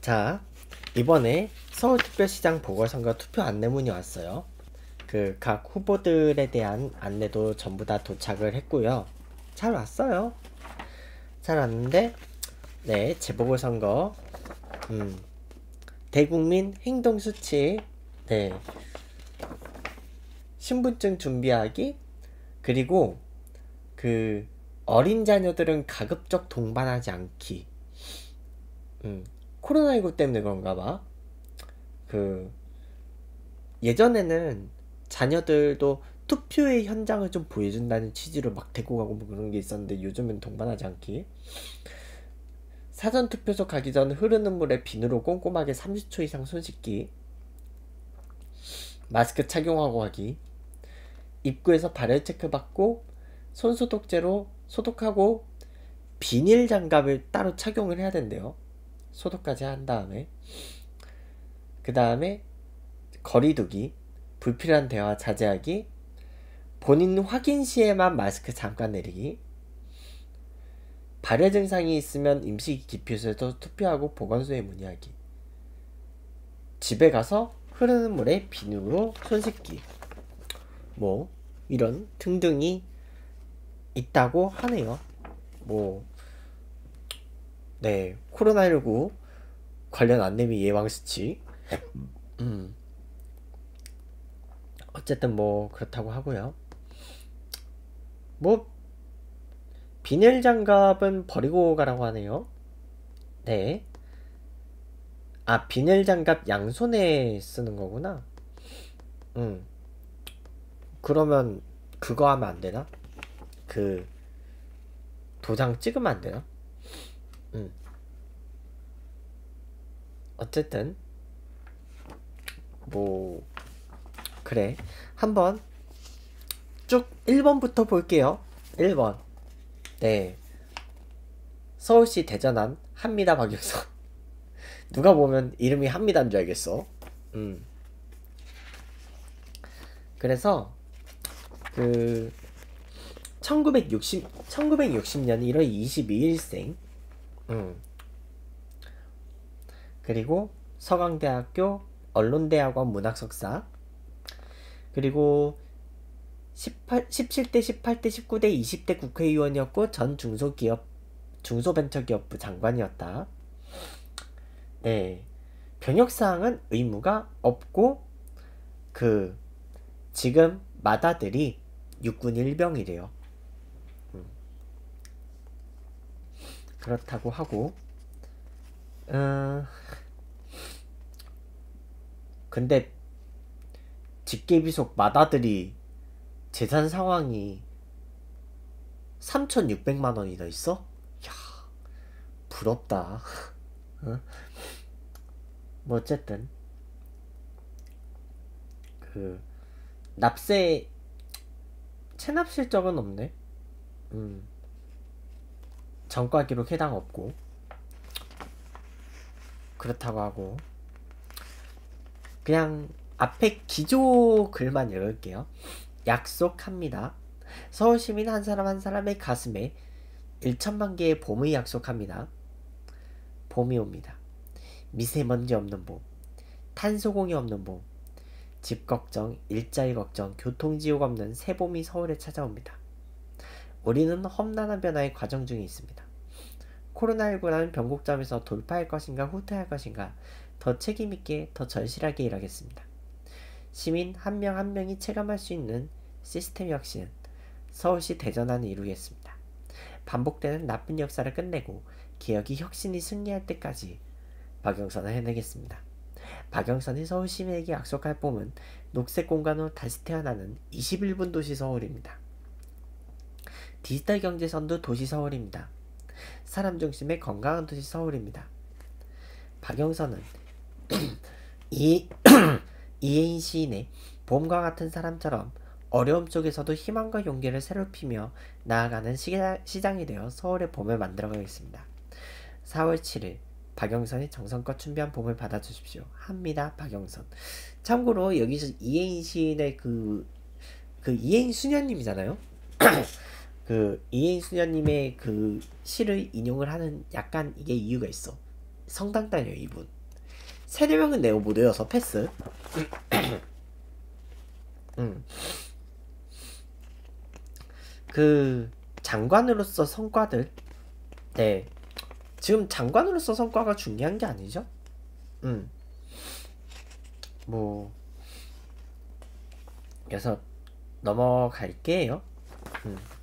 자, 이번에 서울특별시장 보궐선거 투표 안내문이 왔어요. 그 각 후보들에 대한 안내도 전부 다 도착을 했고요. 잘 왔어요. 잘 왔는데, 네, 재보궐선거, 음, 대국민 행동수치, 네, 신분증 준비하기, 그리고 그 어린 자녀들은 가급적 동반하지 않기. 음, 코로나19 때문에 그런가 봐. 그, 예전에는 자녀들도 투표의 현장을 좀 보여준다는 취지로 막 데리고 가고 뭐 그런 게 있었는데 요즘은 동반하지 않기. 사전 투표소 가기 전 흐르는 물에 비누로 꼼꼼하게 30초 이상 손 씻기. 마스크 착용하고 하기. 입구에서 발열 체크 받고 손 소독제로 소독하고 비닐 장갑을 따로 착용을 해야 된대요. 소독까지 한 다음에 그 다음에 거리두기, 불필요한 대화 자제하기, 본인 확인 시에만 마스크 잠깐 내리기, 발열 증상이 있으면 임시 기표소에서 투표하고 보건소에 문의하기, 집에 가서 흐르는 물에 비누로 손 씻기, 뭐 이런 등등이 있다고 하네요. 뭐, 네, 코로나19 관련 안내미 예방수치. 음. 어쨌든 뭐, 그렇다고 하고요. 뭐, 비닐 장갑은 버리고 가라고 하네요. 네. 아, 비닐 장갑 양손에 쓰는 거구나. 음. 그러면 그거 하면 안 되나? 그 도장 찍으면 안 되나? 음. 어쨌든 뭐 그래. 한번 쭉 1번부터 볼게요. 1번. 네. 서울시 대전안 한미다 박영선 누가 보면 이름이 한미다인 줄 알겠어. 음. 그래서 그 1960, 1960년 1월 22일생. 음. 그리고 서강대학교 언론대학원 문학석사. 그리고 18, 17대, 18대, 19대, 20대 국회의원이었고 전 중소기업, 중소벤처기업부 장관이었다. 네. 병역사항은 의무가 없고 그 지금 마다들이 육군 일병이래요. 그렇다고 하고 어... 근데 직계비속 마다들이 재산 상황이 3,600만 원이 더 있어? 야 부럽다. 어? 뭐 어쨌든 그 납세 체납 실적은 없네. 음. 전과 기록 해당 없고 그렇다고 하고 그냥 앞에 기조 글만 읽을게요. 약속합니다. 서울시민 한 사람 한 사람의 가슴에 1천만 개의 봄을 약속합니다. 봄이 옵니다. 미세먼지 없는 봄, 탄소공해 없는 봄, 집 걱정, 일자리 걱정, 교통지옥 없는 새 봄이 서울에 찾아옵니다. 우리는 험난한 변화의 과정 중에 있습니다. 코로나19라는 변곡점에서 돌파할 것인가 후퇴할 것인가 더 책임있게 더 절실하게 일하겠습니다. 시민 한 명한 한 명이 체감할 수 있는 시스템 혁신은 서울시 대전안을 이루겠습니다. 반복되는 나쁜 역사를 끝내고 개혁이 혁신이 승리할 때까지 박영선을 해내겠습니다. 박영선이 서울 시민에게 약속할 봄은 녹색 공간으로 다시 태어나는 21분 도시 서울입니다. 디지털 경제 선도 도시 서울입니다. 사람 중심의 건강한 도시 서울입니다. 박영선은 이 이혜인 시인의 봄과 같은 사람처럼 어려움 속에서도 희망과 용기를 새롭히며 나아가는 시장이 되어 서울의 봄을 만들어가겠습니다. 4월 7일 박영선이 정성껏 준비한 봄을 받아주십시오. 합니다. 박영선. 참고로 여기서 이혜인 시인의 그, 그 이혜인 수녀님이잖아요. 그 이혜인 수녀님의 그 시를 인용을 하는 약간 이게 이유가 있어. 성당 다녀요 이분 세네 명은 네오 모드여서 패스 음. 그 장관으로서 성과들 네 지금 장관으로서 성과가 중요한 게 아니죠 음. 뭐 그래서 넘어갈게요 음.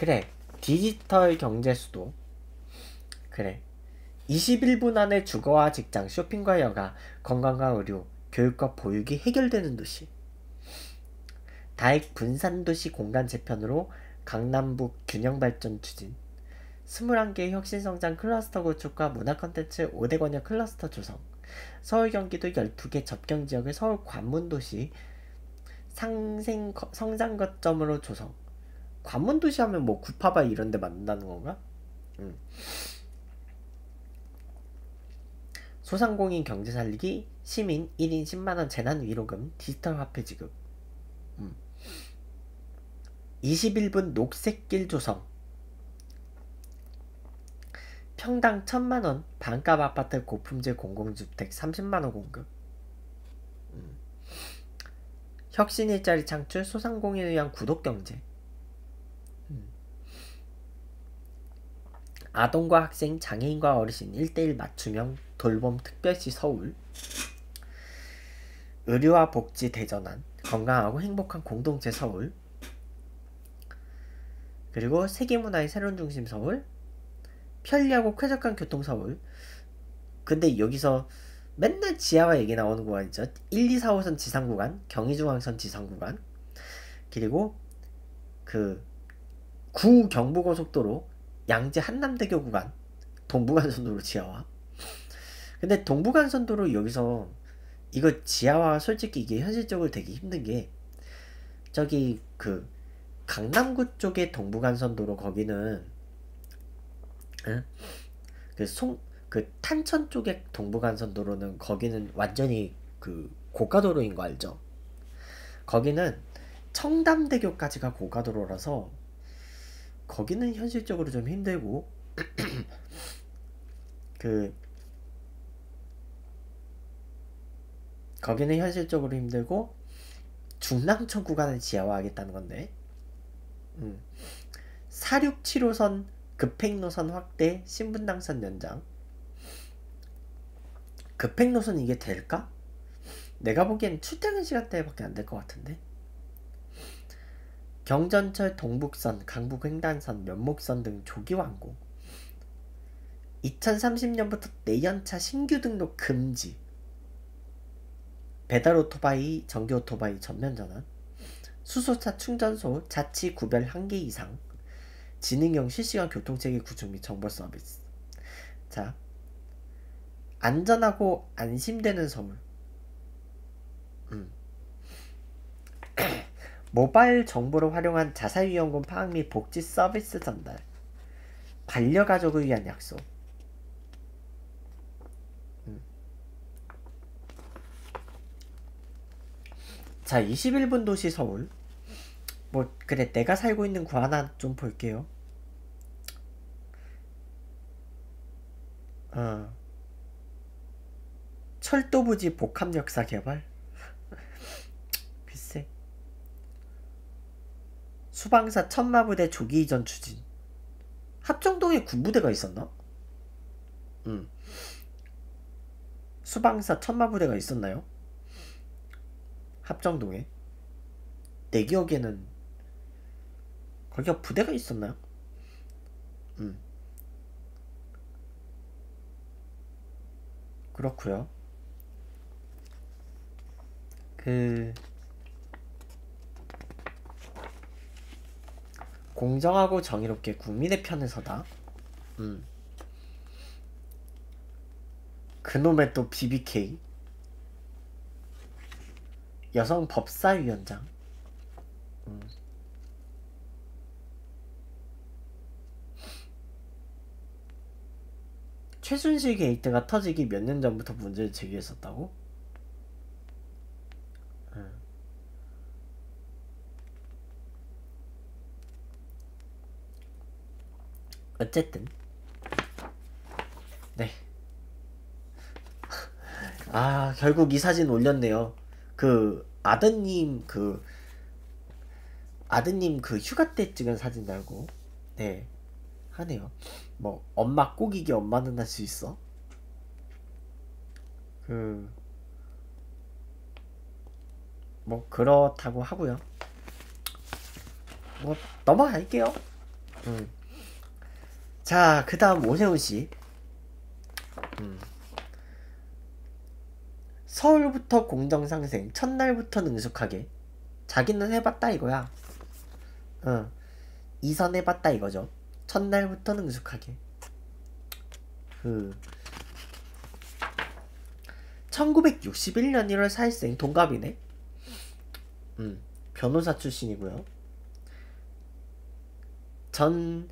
그래 디지털 경제 수도. 그래 21분 안에 주거와 직장, 쇼핑과 여가, 건강과 의료, 교육과 보육이 해결되는 도시. 다액 분산도시 공간 재편으로 강남북 균형발전 추진. 21개 혁신성장 클러스터 구축과 문화 콘텐츠 5대 권역 클러스터 조성. 서울 경기도 12개 접경지역을 서울 관문도시 상생 성장 거점으로 조성 관문도시 하면 뭐 구파바 이런 데 만든다는 건가? 음. 소상공인 경제 살리기 시민 1인 10만원 재난 위로금 디지털 화폐 지급 음. 21분 녹색길 조성 평당 1000만원 반값 아파트 고품질 공공주택 30만원 공급 음. 혁신 일자리 창출 소상공인을 위한 구독경제 아동과 학생, 장애인과 어르신 1대1 맞춤형 돌봄 특별시 서울. 의료와 복지 대전환 건강하고 행복한 공동체 서울. 그리고 세계문화의 새로운 중심 서울. 편리하고 쾌적한 교통 서울. 근데 여기서 맨날 지하화 얘기 나오는 구간 있죠. 1, 2, 4, 5선 지상 구간 경의중앙선 지상 구간. 그리고 그 구경부고속도로 양재 한남대교 구간 동부간선도로 지하화 근데 동부간선도로 여기서 이거 지하화 솔직히 이게 현실적으로 되게 힘든 게 저기 그 강남구 쪽의 동부간선도로 거기는 응? 그 송, 그 탄천 쪽의 동부간선도로는 거기는 완전히 그 고가도로인 거 알죠? 거기는 청담대교까지가 고가도로라서 거기는 현실적으로 좀 힘들고 그 거기는 현실적으로 힘들고 중랑천 구간을 지하화하겠다는 건데 음. 467호선 급행노선 확대 신분당선 연장 급행노선 이게 될까? 내가 보기엔 출퇴근 시간대밖에 안 될 것 같은데 경전철 동북선, 강북 횡단선, 면목선 등 조기 완공 2030년부터 내연차 신규 등록 금지 배달 오토바이, 전기 오토바이 전면 전환, 수소차 충전소 자치 구별 1개 이상, 지능형 실시간 교통체계 구축 및 정보 서비스. 자, 안전하고 안심되는 서울. 음. 모바일 정보를 활용한 자살위험금 파악 및 복지 서비스 전달. 반려가족을 위한 약속. 자 21분 도시 서울 뭐 그래 내가 살고 있는 구 하나 좀 볼게요 어 철도부지 복합역사 개발 글쎄 수방사 천마부대 조기 이전 추진 합정동에 군부대가 있었나? 음 수방사 천마부대가 있었나요? 합정동에 내 기억에는 거기가 부대가 있었나요? 음 그렇구요 그 공정하고 정의롭게 국민의 편에 서다 음 그놈의 또 BBK 여성 법사위원장 음. 최순실 게이트가 터지기 몇 년 전부터 문제를 제기했었다고? 어쨌든 네 아 결국 이 사진 올렸네요. 그 아드님 그 아드님 그 휴가 때 찍은 사진 달고 네 하네요. 뭐 엄마 꼭 이게 엄마는 할 수 있어. 그 뭐 그렇다고 하고요. 뭐 넘어갈게요. 음. 자, 그 다음 오세훈 씨. 음. 서울부터 공정 상생, 첫날부터 능숙하게. 자기는 해봤다 이거야. 어. 이선 해봤다 이거죠. 첫날부터 능숙하게. 그 1961년 1월 4일생 동갑이네. 음, 변호사 출신이고요. 전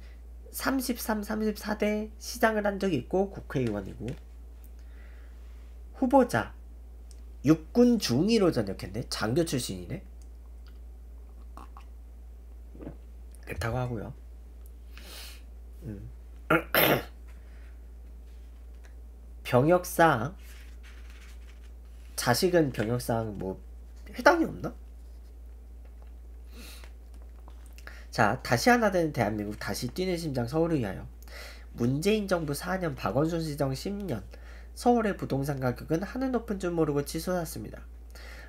33, 34대 시장을 한 적이 있고 국회의원이고 후보자 육군 중위로 전역했네. 장교 출신이네. 그렇다고 하고요. 음. 병역상 자식은 병역상 뭐 해당이 없나? 자, 다시 하나 되는 대한민국 다시 뛰는 심장 서울을 위하여 문재인 정부 4년 박원순 시정 10년 서울의 부동산 가격은 하늘 높은 줄 모르고 치솟았습니다.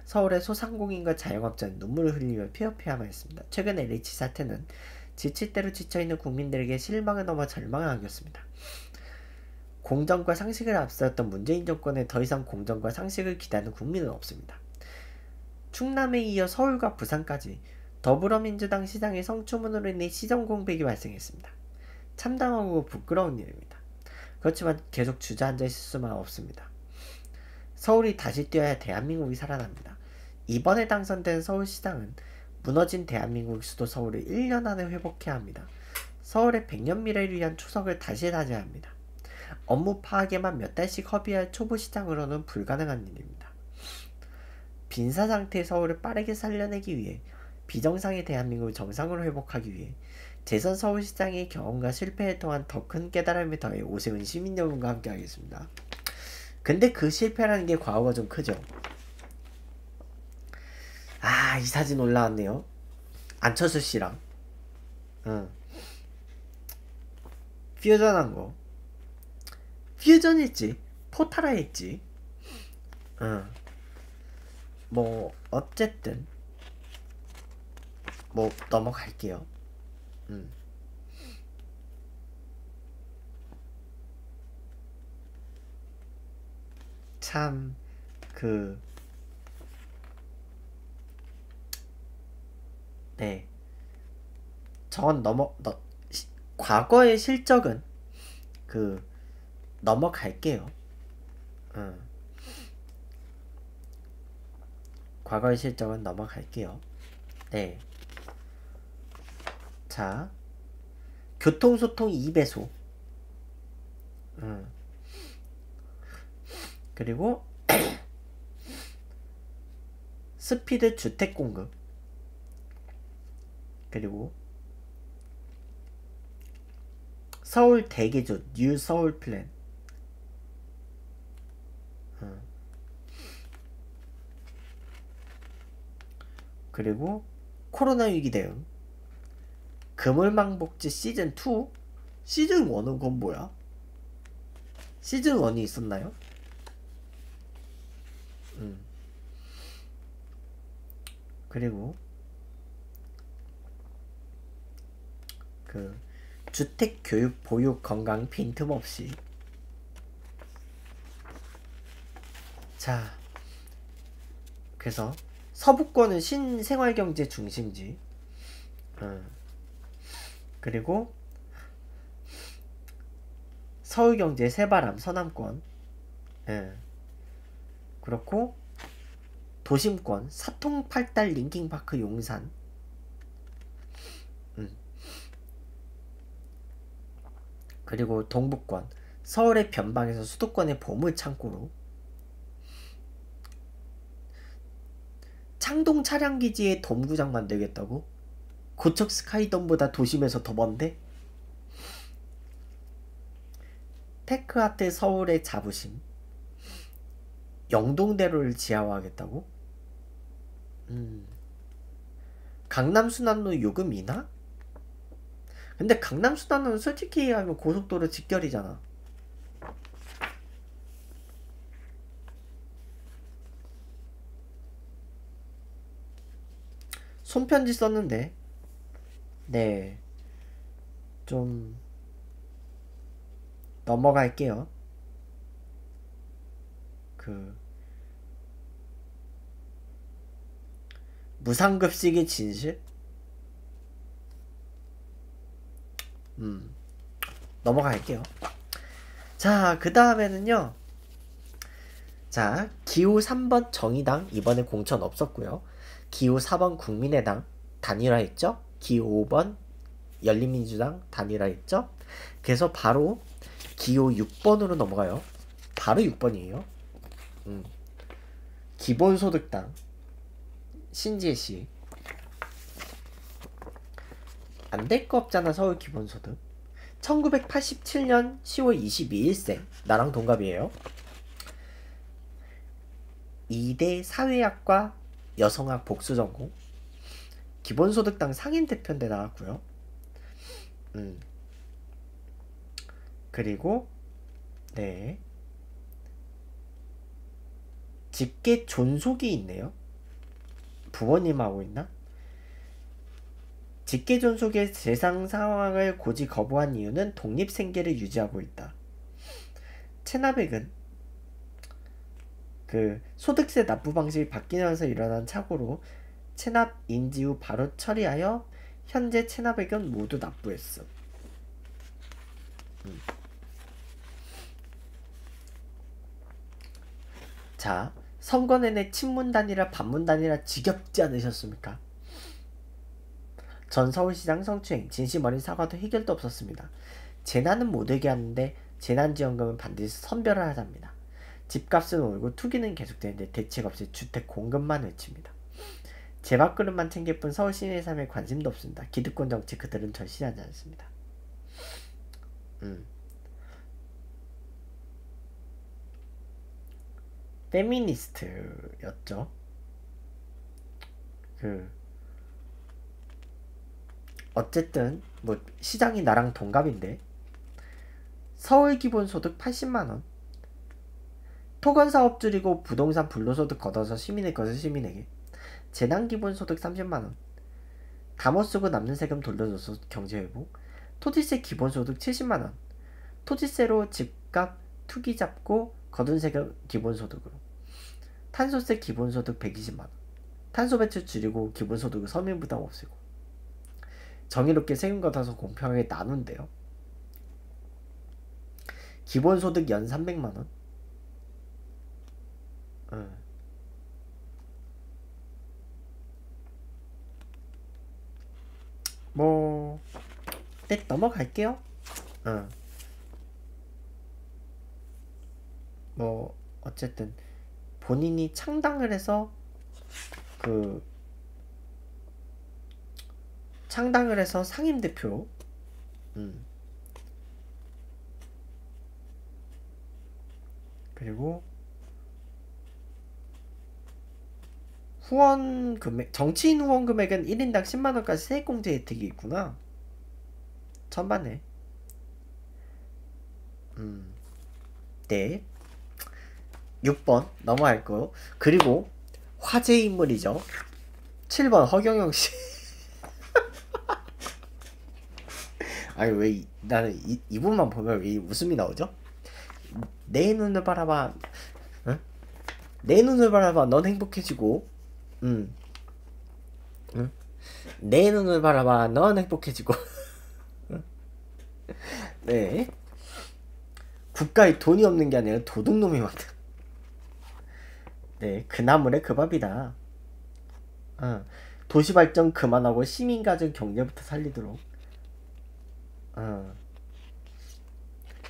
서울의 소상공인과 자영업자는 눈물을 흘리며 피업해야만 했습니다. 최근 LH 사태는 지칠 대로 지쳐있는 국민들에게 실망을 넘어 절망을 안겼습니다. 공정과 상식을 앞세웠던 문재인 정권에 더 이상 공정과 상식을 기다리는 국민은 없습니다. 충남에 이어 서울과 부산까지 더불어민주당 시장의 성추문으로 인해 시정 공백이 발생했습니다. 참담하고 부끄러운 일입니다. 그렇지만 계속 주저앉아 있을 수만 없습니다. 서울이 다시 뛰어야 대한민국이 살아납니다. 이번에 당선된 서울시장은 무너진 대한민국 수도 서울을 1년 안에 회복해야 합니다. 서울의 100년 미래를 위한 초석을 다시 다져야 합니다. 업무 파악에만 몇 달씩 허비할 초보 시장으로는 불가능한 일입니다. 빈사 상태의 서울을 빠르게 살려내기 위해 비정상의 대한민국을 정상으로 회복하기 위해 재선 서울시장의 경험과 실패에 통한 더 큰 깨달음을 더해 오세훈 시민 여러분과 함께 하겠습니다. 근데 그 실패라는 게 과거가 좀 크죠. 아, 이 사진 올라왔네요. 안철수 씨랑. 응. 퓨전한 거. 퓨전 했지. 포타라 했지. 응. 뭐, 어쨌든. 뭐 넘어갈게요. 음. 참, 그, 네. 전 넘어, 너, 시, 과거의 실적은, 그, 넘어갈게요. 음. 과거의 실적은 넘어갈게요. 네. 자, 교통소통 2배소. 음. 그리고 스피드 주택 공급. 그리고 서울 대개조 New Seoul Plan. 음. 그리고 코로나 위기 대응. 그물망복지 시즌 2? 시즌 1은 건 뭐야? 시즌 1이 있었나요? 음. 그리고 그 주택 교육 보육 건강 빈틈없이 자 그래서 서부권은 신생활경제 중심지 음. 그리고 서울경제 새바람 서남권 예. 그렇고 도심권 사통팔달 링킹파크 용산 음. 그리고 동북권 서울의 변방에서 수도권의 보물창고로 창동 차량기지에 돔구장 만들겠다고? 고척 스카이돔보다 도심에서 더 먼데? 테크아트 서울의 자부심 영동대로를 지하화하겠다고? 음. 강남순환로 요금이나? 근데 강남순환로는 솔직히 얘기하면 고속도로 직결이잖아. 손편지 썼는데 네. 좀 넘어갈게요. 그 무상급식의 진실? 음. 넘어갈게요. 자, 그 다음에는요. 자, 기호 3번 정의당 이번에 공천 없었고요. 기호 4번 국민의당 단일화했죠? 기호 5번 열린민주당 단일화했죠? 그래서 바로 기호 6번으로 넘어가요. 바로 6번이에요. 음. 기본소득당 신지혜 씨. 안 될 거 없잖아 서울 기본소득. 1987년 10월 22일생 나랑 동갑이에요. 2대 사회학과 여성학 복수 전공 기본소득당 상임대표인데 나왔고요. 음. 그리고 네 집계 존속이 있네요. 부모님하고 있나? 직계 존속의 재상 상황을 고지 거부한 이유는 독립 생계를 유지하고 있다. 체납액은 그 소득세 납부 방식이 바뀌면서 일어난 착오로 체납 인지 후 바로 처리하여 현재 체납액은 모두 납부했음. 음. 자, 선거 내내 친문단이라 반문단이라 지겹지 않으셨습니까? 전 서울시장 성추행, 진심 어린 사과도 해결도 없었습니다. 재난은 못 오게 하는데 재난지원금은 반드시 선별을 하답니다. 집값은 오르고 투기는 계속되는데 대책 없이 주택 공급만 외칩니다. 제 밥그릇만 챙길 뿐 서울 시민의 삶에 관심도 없습니다. 기득권 정치 그들은 절실하지 않습니다. 음. 페미니스트였죠. 그 어쨌든 뭐 시장이 나랑 동갑인데 서울 기본소득 80만 원 토건 사업 줄이고 부동산 불로소득 걷어서 시민의 것을 시민에게 재난 기본소득 30만 원. 다못 쓰고 남는 세금 돌려줘서 경제회복 토지세 기본소득 70만 원. 토지세로 집값 투기 잡고 거둔 세금 기본소득으로. 탄소세 기본소득 120만원. 탄소 배출 줄이고 기본소득 서민 부담 없애고. 정의롭게 세금 걷어서 공평하게 나눈대요. 기본소득 연 300만원. 응. 뭐, 네, 넘어갈게요. 응. 뭐 어쨌든 본인이 창당을 해서 그 창당을 해서 상임 대표 음. 그리고 후원 금액 정치인 후원 금액은 1인당 10만원까지 세액공제 혜택이 있구나. 천만에. 음. 네. 6번 넘어갈고 그리고 화제 인물이죠. 7번 허경영 씨. 아니 왜 이, 나는 이, 이분만 보면 왜 웃음이 나오죠? 내 눈을 바라봐. 응? 내 눈을 바라봐. 넌 행복해지고 응. 응? 내 눈을 바라봐 넌 행복해지고 네 국가에 돈이 없는 게 아니라 도둑놈이 많다 네, 그 나물에 그 밥이다. 어, 도시 발전 그만하고 시민 가정 경제부터 살리도록. 어.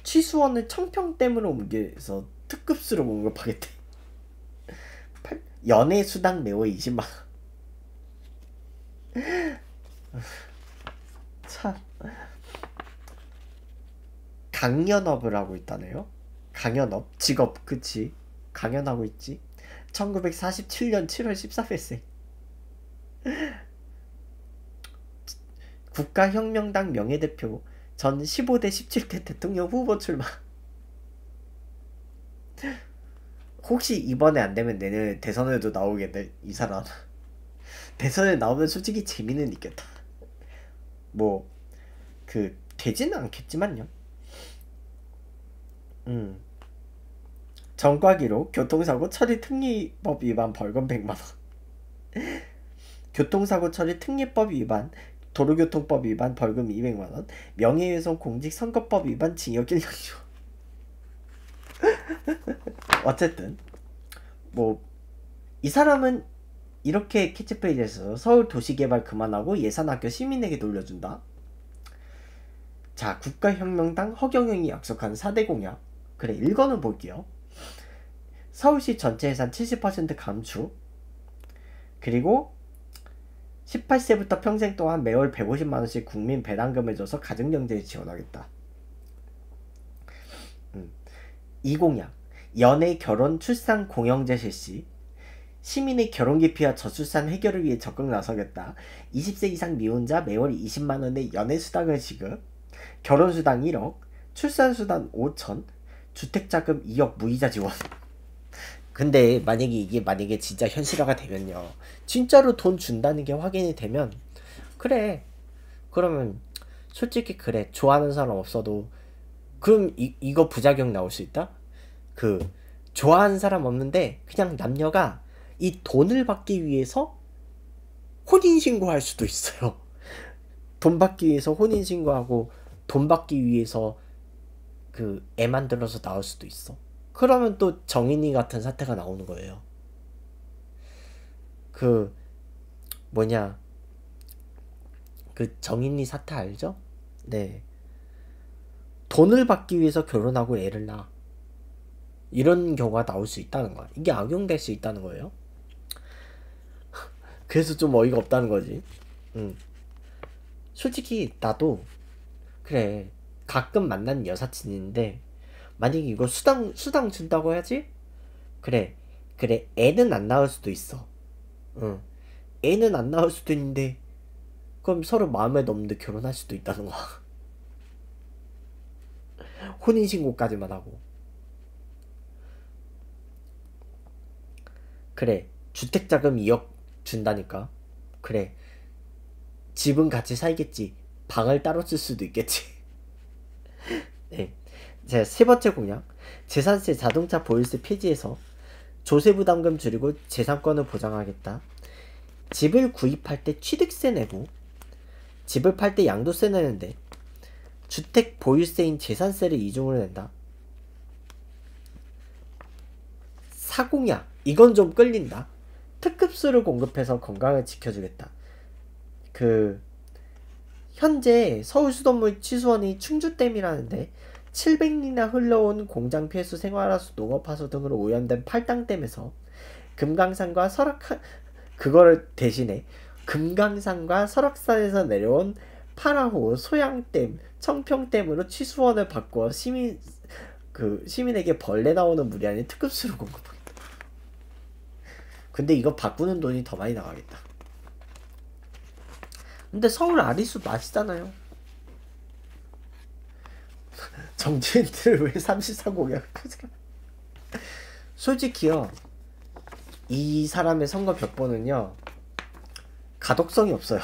취수원을 청평댐으로 옮겨서 특급수로 공급하겠대. 연애 수당 매월 20만 참. 강연업을 하고 있다네요. 강연업 직업 그치? 강연하고 있지 1947년 7월 14일생 국가혁명당 명예대표 전 15대 17대 대통령 후보 출마 혹시 이번에 안 되면 내년 대선에도 나오겠네 이 사람. 대선에 나오면 솔직히 재미는 있겠다. 뭐 그 되지는 않겠지만요. 음. 전과기로 교통사고 처리 특례법 위반 벌금 100만원. 교통사고 처리 특례법 위반 도로교통법 위반 벌금 200만원. 명예훼손 공직선거법 위반 징역 1년이죠 어쨌든 뭐 이 사람은 이렇게 캐치페이지에서 서울 도시개발 그만하고 예산 학교 시민에게 돌려준다. 자 국가혁명당 허경영이 약속한 4대 공약 그래 일거는 볼게요. 서울시 전체 예산 70% 감축 그리고 18세부터 평생 동안 매월 150만원씩 국민 배당금을 줘서 가정경제에 지원하겠다. 음. 이 공약 연애, 결혼, 출산, 공영제 실시 시민의 결혼 기피와 저출산 해결을 위해 적극 나서겠다. 20세 이상 미혼자 매월 20만 원의 연애 수당을 지급. 결혼 수당 1억 출산 수당 5천 주택 자금 2억 무이자 지원. 근데 만약에 이게 만약에 진짜 현실화가 되면요. 진짜로 돈 준다는 게 확인이 되면 그래. 그러면 솔직히 그래. 좋아하는 사람 없어도 그럼 이, 이거 부작용 나올 수 있다? 그 좋아하는 사람 없는데 그냥 남녀가 이 돈을 받기 위해서 혼인신고할 수도 있어요. 돈 받기 위해서 혼인신고하고 돈 받기 위해서 그 애 만들어서 나올 수도 있어. 그러면 또 정인이 같은 사태가 나오는 거예요. 그 뭐냐 그 정인이 사태 알죠? 네. 돈을 받기 위해서 결혼하고 애를 낳아. 이런 경우가 나올 수 있다는 거야. 이게 악용될 수 있다는 거예요. 그래서 좀 어이가 없다는 거지. 응. 솔직히 나도 그래 가끔 만난 여사친인데 만약에 이거 수당 수당 준다고 해야지 그래 그래 애는 안 나올 수도 있어. 응. 애는 안 나올 수도 있는데 그럼 서로 마음에 넘는데 결혼할 수도 있다는 거야. 혼인신고까지만 하고. 그래 주택자금 2억 준다니까. 그래 집은 같이 살겠지. 방을 따로 쓸 수도 있겠지. 네. 제 세 번째 공약. 재산세 자동차 보유세 폐지해서 조세 부담금 줄이고 재산권을 보장하겠다. 집을 구입할 때 취득세 내고 집을 팔 때 양도세 내는데 주택 보유세인 재산세를 이중으로 낸다 사공약 이건 좀 끌린다. 특급수를 공급해서 건강을 지켜주겠다. 그 현재 서울 수돗물 취수원이 충주댐이라는데 700리나 흘러온 공장 폐수, 생활하수, 농업하수 등으로 오염된 팔당댐에서 금강산과 설악 그거를 대신에 금강산과 설악산에서 내려온 파라호, 소양댐, 청평댐으로 취수원을 바꿔 시민 그 시민에게 벌레 나오는 물이 아닌 특급수를 공급하겠다. 근데 이거 바꾸는 돈이 더 많이 나가겠다. 근데 서울 아리수 맛있잖아요. 정치인들 왜 34공약 솔직히요. 이 사람의 선거 벽보는요. 가독성이 없어요.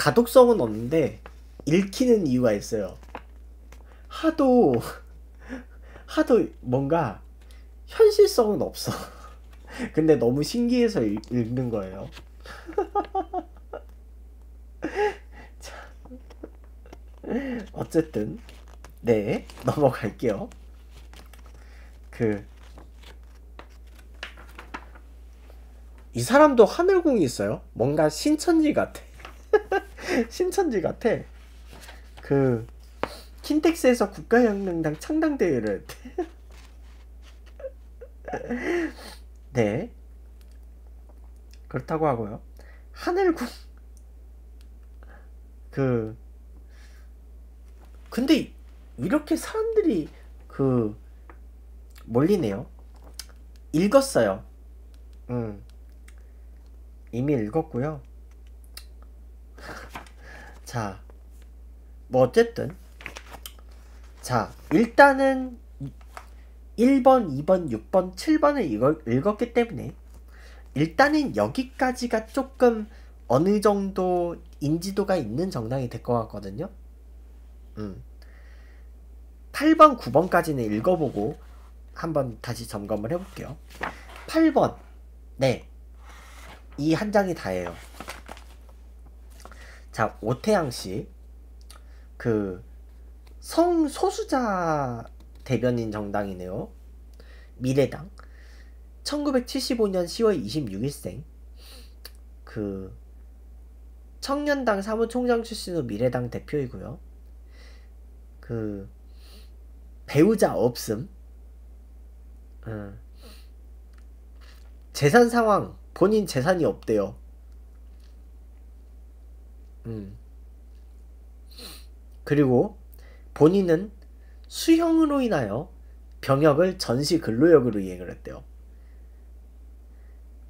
가독성은 없는데 읽히는 이유가 있어요. 하도 하도 뭔가 현실성은 없어. 근데 너무 신기해서 읽, 는 거예요. 자, 어쨌든 네 넘어갈게요. 그 이 사람도 하늘궁이 있어요. 뭔가 신천지 같아. 신천지 같아. 그 킨텍스에서 국가혁명당 창당 대회를 했대. 네. 그렇다고 하고요. 하늘궁 그 근데 이렇게 사람들이 그 몰리네요. 읽었어요. 음. 이미 읽었고요. 자, 뭐 어쨌든 자, 일단은 1번, 2번, 6번, 7번을 읽었, 읽었기 때문에 일단은 여기까지가 조금 어느 정도 인지도가 있는 정당이 될 것 같거든요. 음. 8번, 9번까지는 읽어보고 한번 다시 점검을 해볼게요. 8번. 네. 이 한 장이 다예요. 자, 오태양 씨. 그 성소수자 대변인 정당이네요. 미래당. 1975년 10월 26일생. 그 청년당 사무총장 출신으로 미래당 대표이고요. 그 배우자 없음. 음. 재산 상황 본인 재산이 없대요. 음. 그리고 본인은 수형으로 인하여 병역을 전시 근로역으로 이행을 했대요.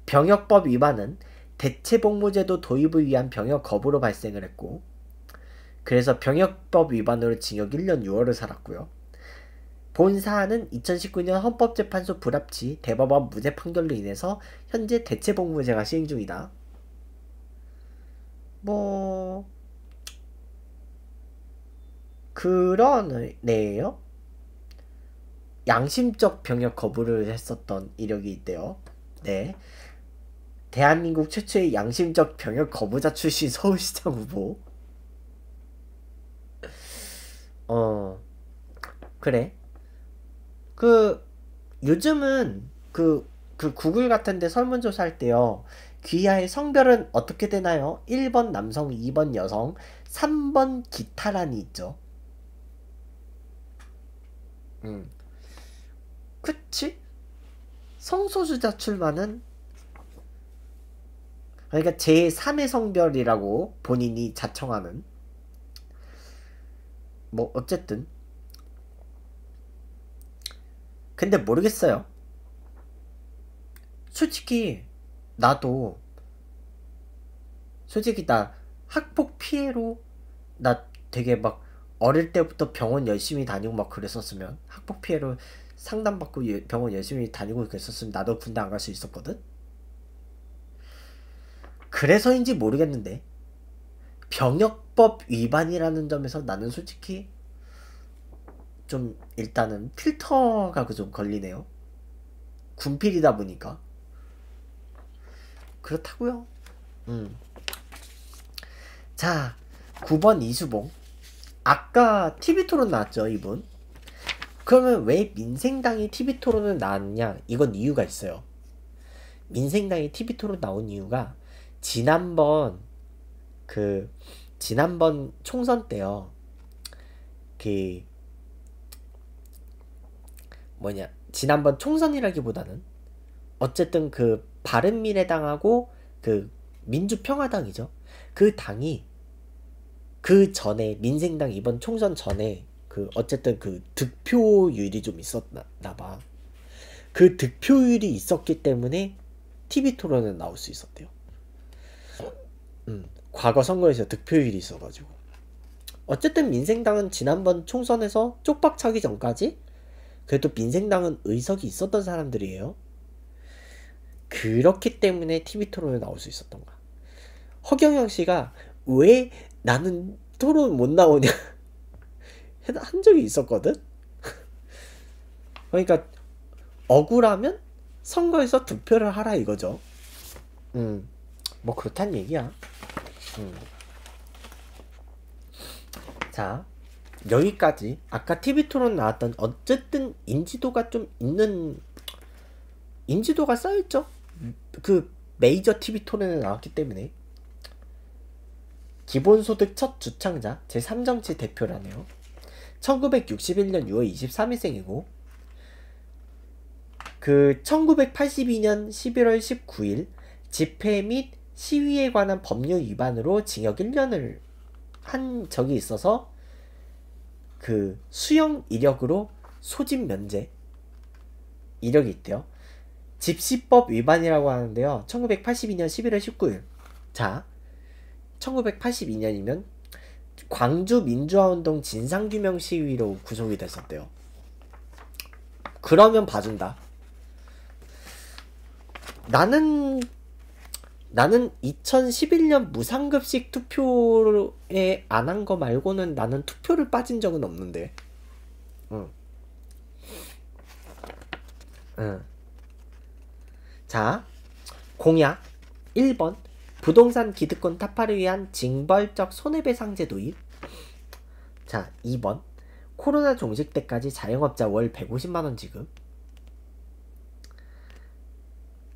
병역법 위반은 대체복무제도 도입을 위한 병역 거부로 발생을 했고 그래서 병역법 위반으로 징역 1년 6월을 살았고요. 본 사안은 2019년 헌법재판소 불합치 대법원 무죄 판결로 인해서 현재 대체복무제가 시행 중이다. 뭐 그런 애예요. 양심적 병역 거부를 했었던 이력이 있대요. 네. 대한민국 최초의 양심적 병역 거부자 출신 서울시장 후보. 어, 그래. 그, 요즘은 그, 그 구글 같은데 설문조사 할 때요. 귀하의 성별은 어떻게 되나요? 1번 남성, 2번 여성, 3번 기타란이 있죠. 음. 그치? 성소수자 출마는 그러니까 제3의 성별이라고 본인이 자청하는 뭐 어쨌든 근데 모르겠어요. 솔직히 나도 솔직히 나 학폭 피해로 나 되게 막 어릴 때부터 병원 열심히 다니고 막 그랬었으면 학폭 피해로 상담받고 병원 열심히 다니고 그랬었으면 나도 군대 안 갈 수 있었거든. 그래서인지 모르겠는데 병역법 위반이라는 점에서 나는 솔직히 좀 일단은 필터가 그좀 걸리네요. 군필이다 보니까 그렇다고요. 음. 자, 9번 이수봉. 아까 TV 토론 나왔죠, 이분. 그러면 왜 민생당이 TV 토론을 나왔냐? 이건 이유가 있어요. 민생당이 TV 토론 나온 이유가 지난번 그 지난번 총선 때요. 그 뭐냐 지난번 총선이라기보다는 어쨌든 그 바른미래당하고 그 민주평화당이죠. 그 당이 그 전에 민생당 이번 총선 전에 그 어쨌든 그 득표율이 좀 있었나 봐. 그 득표율이 있었기 때문에 TV 토론에 나올 수 있었대요. 음, 과거 선거에서 득표율이 있어가지고. 어쨌든 민생당은 지난번 총선에서 쪽박 차기 전까지 그래도 민생당은 의석이 있었던 사람들이에요. 그렇기 때문에 TV 토론에 나올 수 있었던 거야. 허경영 씨가 왜 나는 토론 못 나오냐 한 적이 있었거든. 그러니까 억울하면 선거에서 득표를 하라 이거죠. 음, 뭐 그렇단 얘기야. 음. 자, 여기까지 아까 TV 토론 나왔던 어쨌든 인지도가 좀 있는 인지도가 쌓였죠. 그 메이저 TV 토론에 나왔기 때문에 기본소득 첫 주창자 제3정치 대표라네요. 1961년 6월 23일생이고 그 1982년 11월 19일 집회 및 시위에 관한 법률 위반으로 징역 1년을 한 적이 있어서 그 수용 이력으로 소집 면제 이력이 있대요. 집시법 위반이라고 하는데요. 1982년 11월 19일. 자, 1982년이면 광주 민주화운동 진상규명 시위로 구속이 됐었대요. 그러면 봐준다. 나는 나는 2011년 무상급식 투표에 안 한 거 말고는 나는 투표를 빠진 적은 없는데. 응. 응. 자, 공약 1번 부동산 기득권 타파를 위한 징벌적 손해배상제 도입. 자, 2번 코로나 종식 때까지 자영업자 월 150만 원 지급.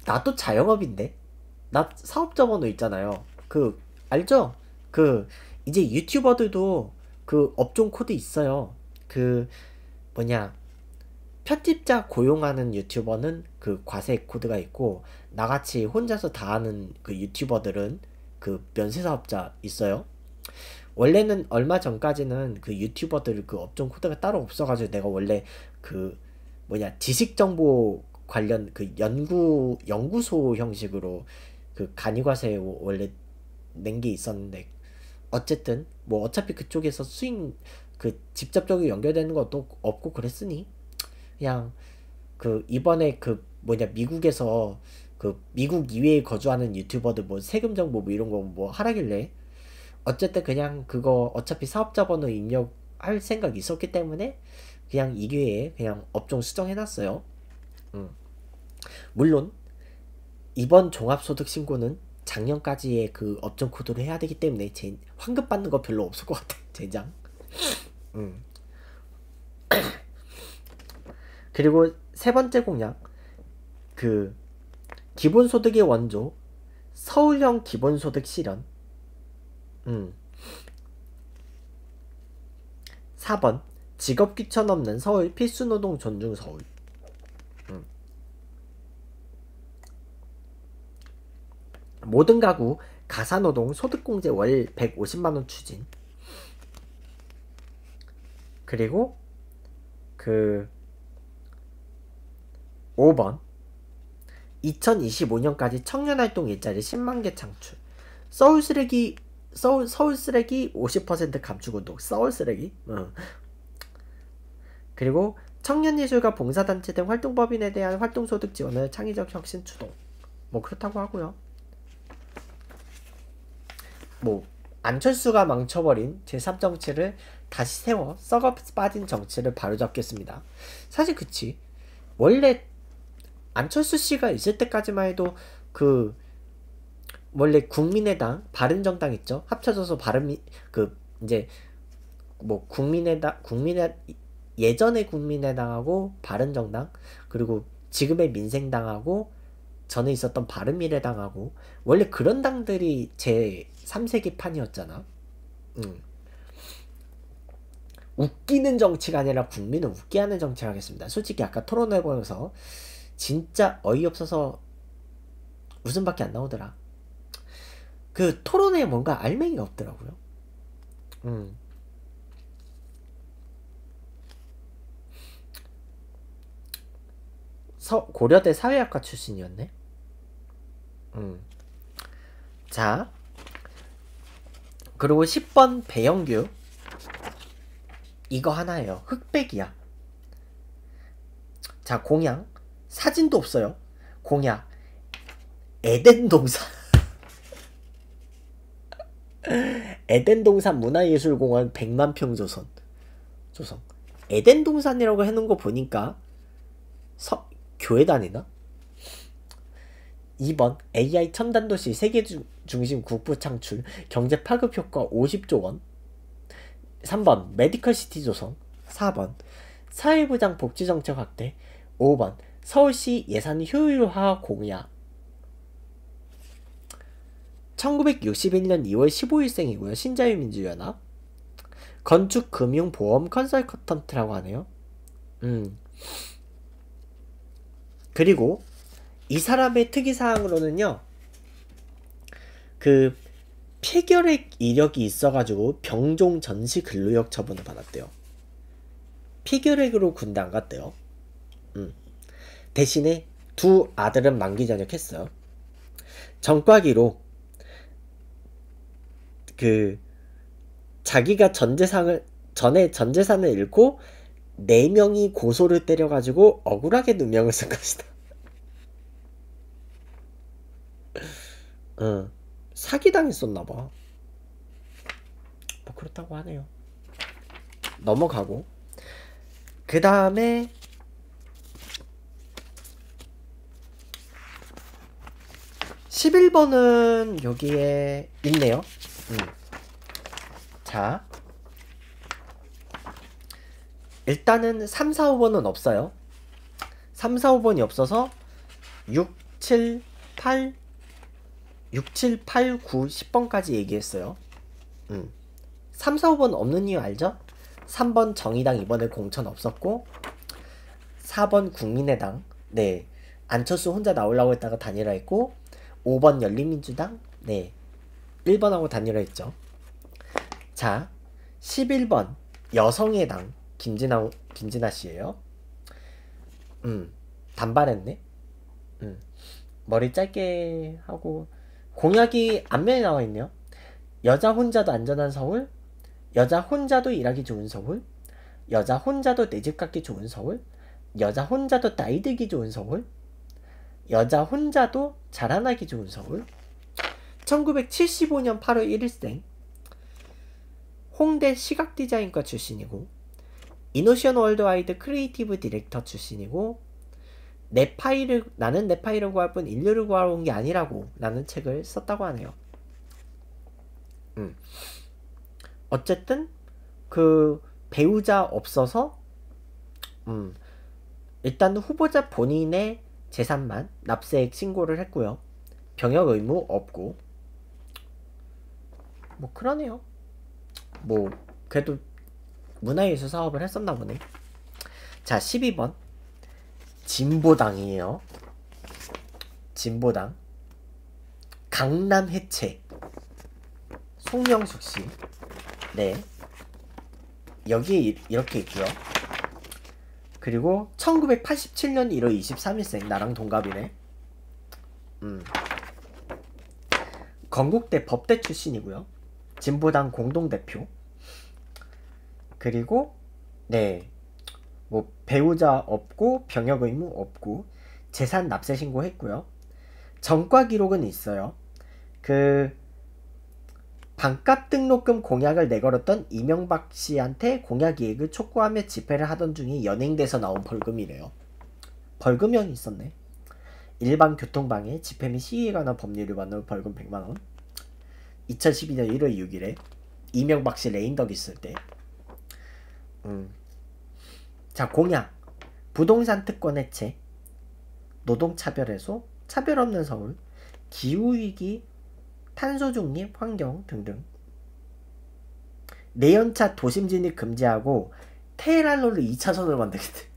나도 자영업인데. 나 사업자 번호 있잖아요. 그 알죠? 그 이제 유튜버들도 그 업종 코드 있어요. 그 뭐냐 편집자 고용하는 유튜버는 그 과세 코드가 있고 나같이 혼자서 다 하는 그 유튜버들은 그 면세 사업자 있어요. 원래는 얼마 전까지는 그 유튜버들 그 업종 코드가 따로 없어가지고 내가 원래 그 뭐냐 지식 정보 관련 그 연구 연구소 형식으로 그 간이과세 원래 낸 게 있었는데 어쨌든 뭐 어차피 그쪽에서 수익 그 직접적으로 연결되는 것도 없고 그랬으니 그냥 그 이번에 그 뭐냐 미국에서 그 미국 이외에 거주하는 유튜버들 뭐 세금 정보 뭐 이런 거 뭐 하라길래 어쨌든 그냥 그거 어차피 사업자 번호 입력할 생각이 있었기 때문에 그냥 이 기회에 그냥 업종 수정해놨어요. 음. 물론 이번 종합소득 신고는 작년까지의 그 업종 코드로 해야 되기 때문에 제 환급 받는 거 별로 없을 것 같아 제장. 음. 그리고 세 번째 공약 그 기본소득의 원조 서울형 기본소득 실현. 음. 4번 직업 귀천 없는 서울 필수노동 존중 서울. 모든 가구 가사노동 소득공제 월 150만원 추진 그리고 그 5번 2025년까지 청년활동 일자리 10만개 창출 서울 쓰레기 서울, 서울 쓰레기 50% 감축 운동 서울 쓰레기 어. 그리고 청년예술가 봉사단체 등 활동법인에 대한 활동소득 지원을 창의적 혁신 추동 뭐 그렇다고 하고요 뭐 안철수가 망쳐버린 제3정치를 다시 세워 썩어 빠진 정치를 바로잡겠습니다. 사실 그치. 원래 안철수 씨가 있을 때까지만 해도 그 원래 국민의당, 바른정당 있죠. 합쳐져서 바른 그 이제 뭐 국민의당, 국민의 예전의 국민의당하고 바른정당 그리고 지금의 민생당하고 전에 있었던 바른미래당하고 원래 그런 당들이 제 3세기 판이었잖아. 음. 웃기는 정치가 아니라 국민을 웃게 하는 정치를 하겠습니다. 솔직히 아까 토론해보면서 진짜 어이없어서 웃음밖에 안 나오더라. 그 토론에 뭔가 알맹이가 없더라고요. 음. 서, 고려대 사회학과 출신이었네. 음. 자, 그리고 10번 배영규. 이거 하나예요. 흑백이야. 자, 공약. 사진도 없어요. 공약. 에덴 동산. 에덴 동산 문화예술공원 100만 평 조선. 조성. 에덴 동산이라고 해놓은 거 보니까 서, 교회 다니나? 2번 AI 첨단 도시 세계 중심 국부 창출 경제 파급 효과 50조 원 3번 medical city 조성 4번 사회보장 복지 정책 확대 5번 서울시 예산 효율화 공약 1961년 2월 15일생이고요. 신자유민주연합 건축금융보험 컨설턴트라고 하네요. 음. 그리고 이 사람의 특이사항으로는요, 그 폐결핵 이력이 있어가지고 병종 전시 근로역 처분을 받았대요. 폐결핵으로 군대 안 갔대요. 음. 대신에 두 아들은 만기 전역했어요. 전과기로 그 자기가 전재산을 전에 전재산을 잃고 네 명이 고소를 때려가지고 억울하게 누명을 쓴 것이다. 응, 사기 당했었나봐. 뭐 그렇다고 하네요. 넘어가고 그 다음에 십일 번은 여기에 있네요. 음. 자, 일단은 3, 4, 5번은 없어요. 3, 4, 5번이 없어서 6, 7, 8, 6, 7, 8, 9, 10번까지 얘기했어요. 음. 3, 4, 5번 없는 이유 알죠? 3번 정의당 이번에 공천 없었고 4번 국민의당 네 안철수 혼자 나오려고 했다가 단일화했고 5번 열린민주당 네 1번하고 단일화했죠. 자 11번 여성의 당 김진아 김진아 씨예요. 음 단발했네. 음 머리 짧게 하고 공약이 앞면에 나와 있네요. 여자 혼자도 안전한 서울, 여자 혼자도 일하기 좋은 서울, 여자 혼자도 내 집 갖기 좋은 서울, 여자 혼자도 나이 들기 좋은 서울, 여자 혼자도 자라나기 좋은 서울. 1975년 8월 1일생. 홍대 시각디자인과 출신이고, 이노션 월드와이드 creative director 출신이고, 내 파이를, 나는 내 파이를 구할 뿐 인류를 구하러 온 게 아니라고 라는 책을 썼다고 하네요. 음. 어쨌든, 그, 배우자 없어서, 음, 일단 후보자 본인의 재산만 납세액 신고를 했고요. 병역 의무 없고, 뭐, 그러네요. 뭐, 그래도 문화예술 사업을 했었나 보네. 자, 12번. 진보당이에요. 진보당. 강남 해체. 송영숙 씨. 네. 여기에 이렇게 있고요. 그리고 1987년 1월 23일생 나랑 동갑이네. 음. 건국대 법대 출신이고요. 진보당 공동대표. 그리고 네. 뭐 배우자 없고 병역 의무 없고 재산 납세 신고했고요. 전과 기록은 있어요. 그 반값 등록금 공약을 내걸었던 이명박 씨한테 공약 이익을 촉구하며 집회를 하던 중에 연행돼서 나온 벌금이래요. 벌금형이 있었네. 일반 교통방해, 집회 및 시위에 관한 법률 위반으로 벌금 100만원. 2012년 1월 6일에 이명박 씨 레인덕 있을 때. 음. 자, 공약. 부동산 특권 해체. 노동차별 해소. 차별 없는 서울. 기후위기 탄소 중립, 환경 등등. 내연차 도심 진입 금지하고 테헤란로를 2차선으로 만들겠대.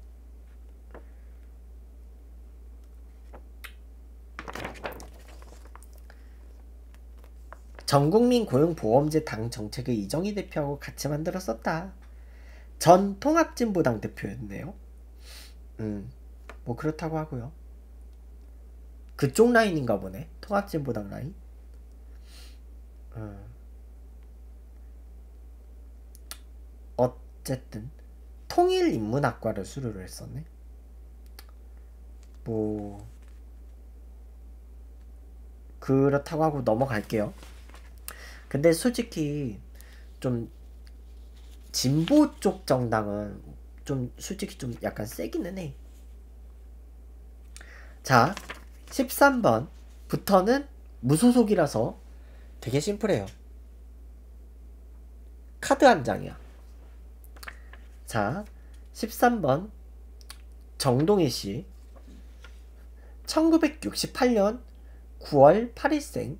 전국민 고용보험제 당 정책을 이정희 대표하고 같이 만들었었다. 전 통합진보당 대표였네요. 음, 뭐 그렇다고 하고요. 그쪽 라인인가 보네. 통합진보당 라인. 음. 어쨌든 통일 인문학과를 수료를 했었네. 뭐 그렇다고 하고 넘어갈게요. 근데 솔직히 좀 진보 쪽 정당은 좀 솔직히 좀 약간 세기는 해. 자, 13번부터는 무소속이라서 되게 심플해요. 카드 한 장이야. 자, 13번 정동희 씨 1968년 9월 8일생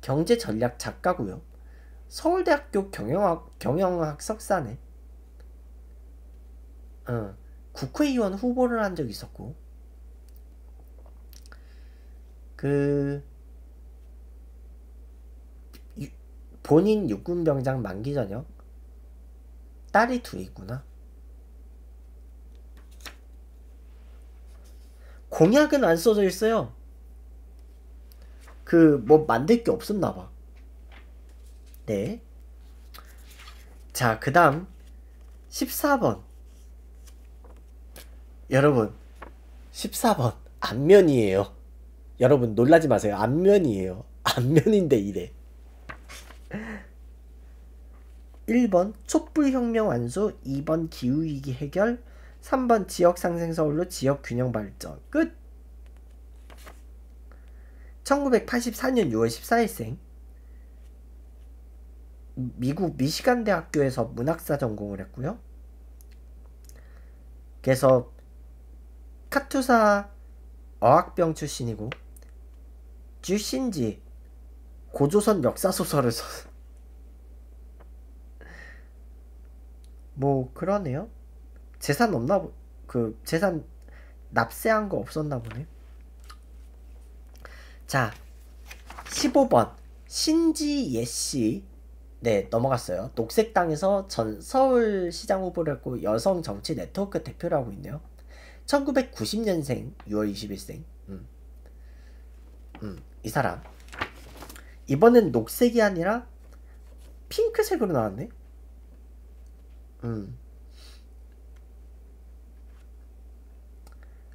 경제전략 작가고요. 서울대학교 경영학 경영학 석사네. 어, 국회의원 후보를 한적 있었고 그 본인 육군병장 만기 전역 딸이 둘 있구나. 공약은 안 써져 있어요. 그 뭐 만들 게 없었나 봐. 네. 자, 그다음 14번. 여러분, 14번 안면이에요. 여러분 놀라지 마세요. 안면이에요. 안면인데 이래. 1번 촛불혁명 완수 2번 기후위기 해결 3번 지역 상생 서울로 지역 균형 발전 끝 1984년 6월 14일생 미국 미시간 대학교에서 문학사 전공을 했고요. 그래서 카투사 어학병 출신이고 주신지 고조선 역사 소설을 써. 뭐 그러네요. 재산 없나 보, 그 재산 납세한 거 없었나 보네. 자, 15번 신지 예 씨. 네, 넘어갔어요. 녹색당에서 전 서울시장 후보를 했고 여성 정치 네트워크 대표를 하고 있네요. 1990년생 6월 20일생. 음. 음, 이 사람. 이번엔 녹색이 아니라 핑크색으로 나왔네. 음.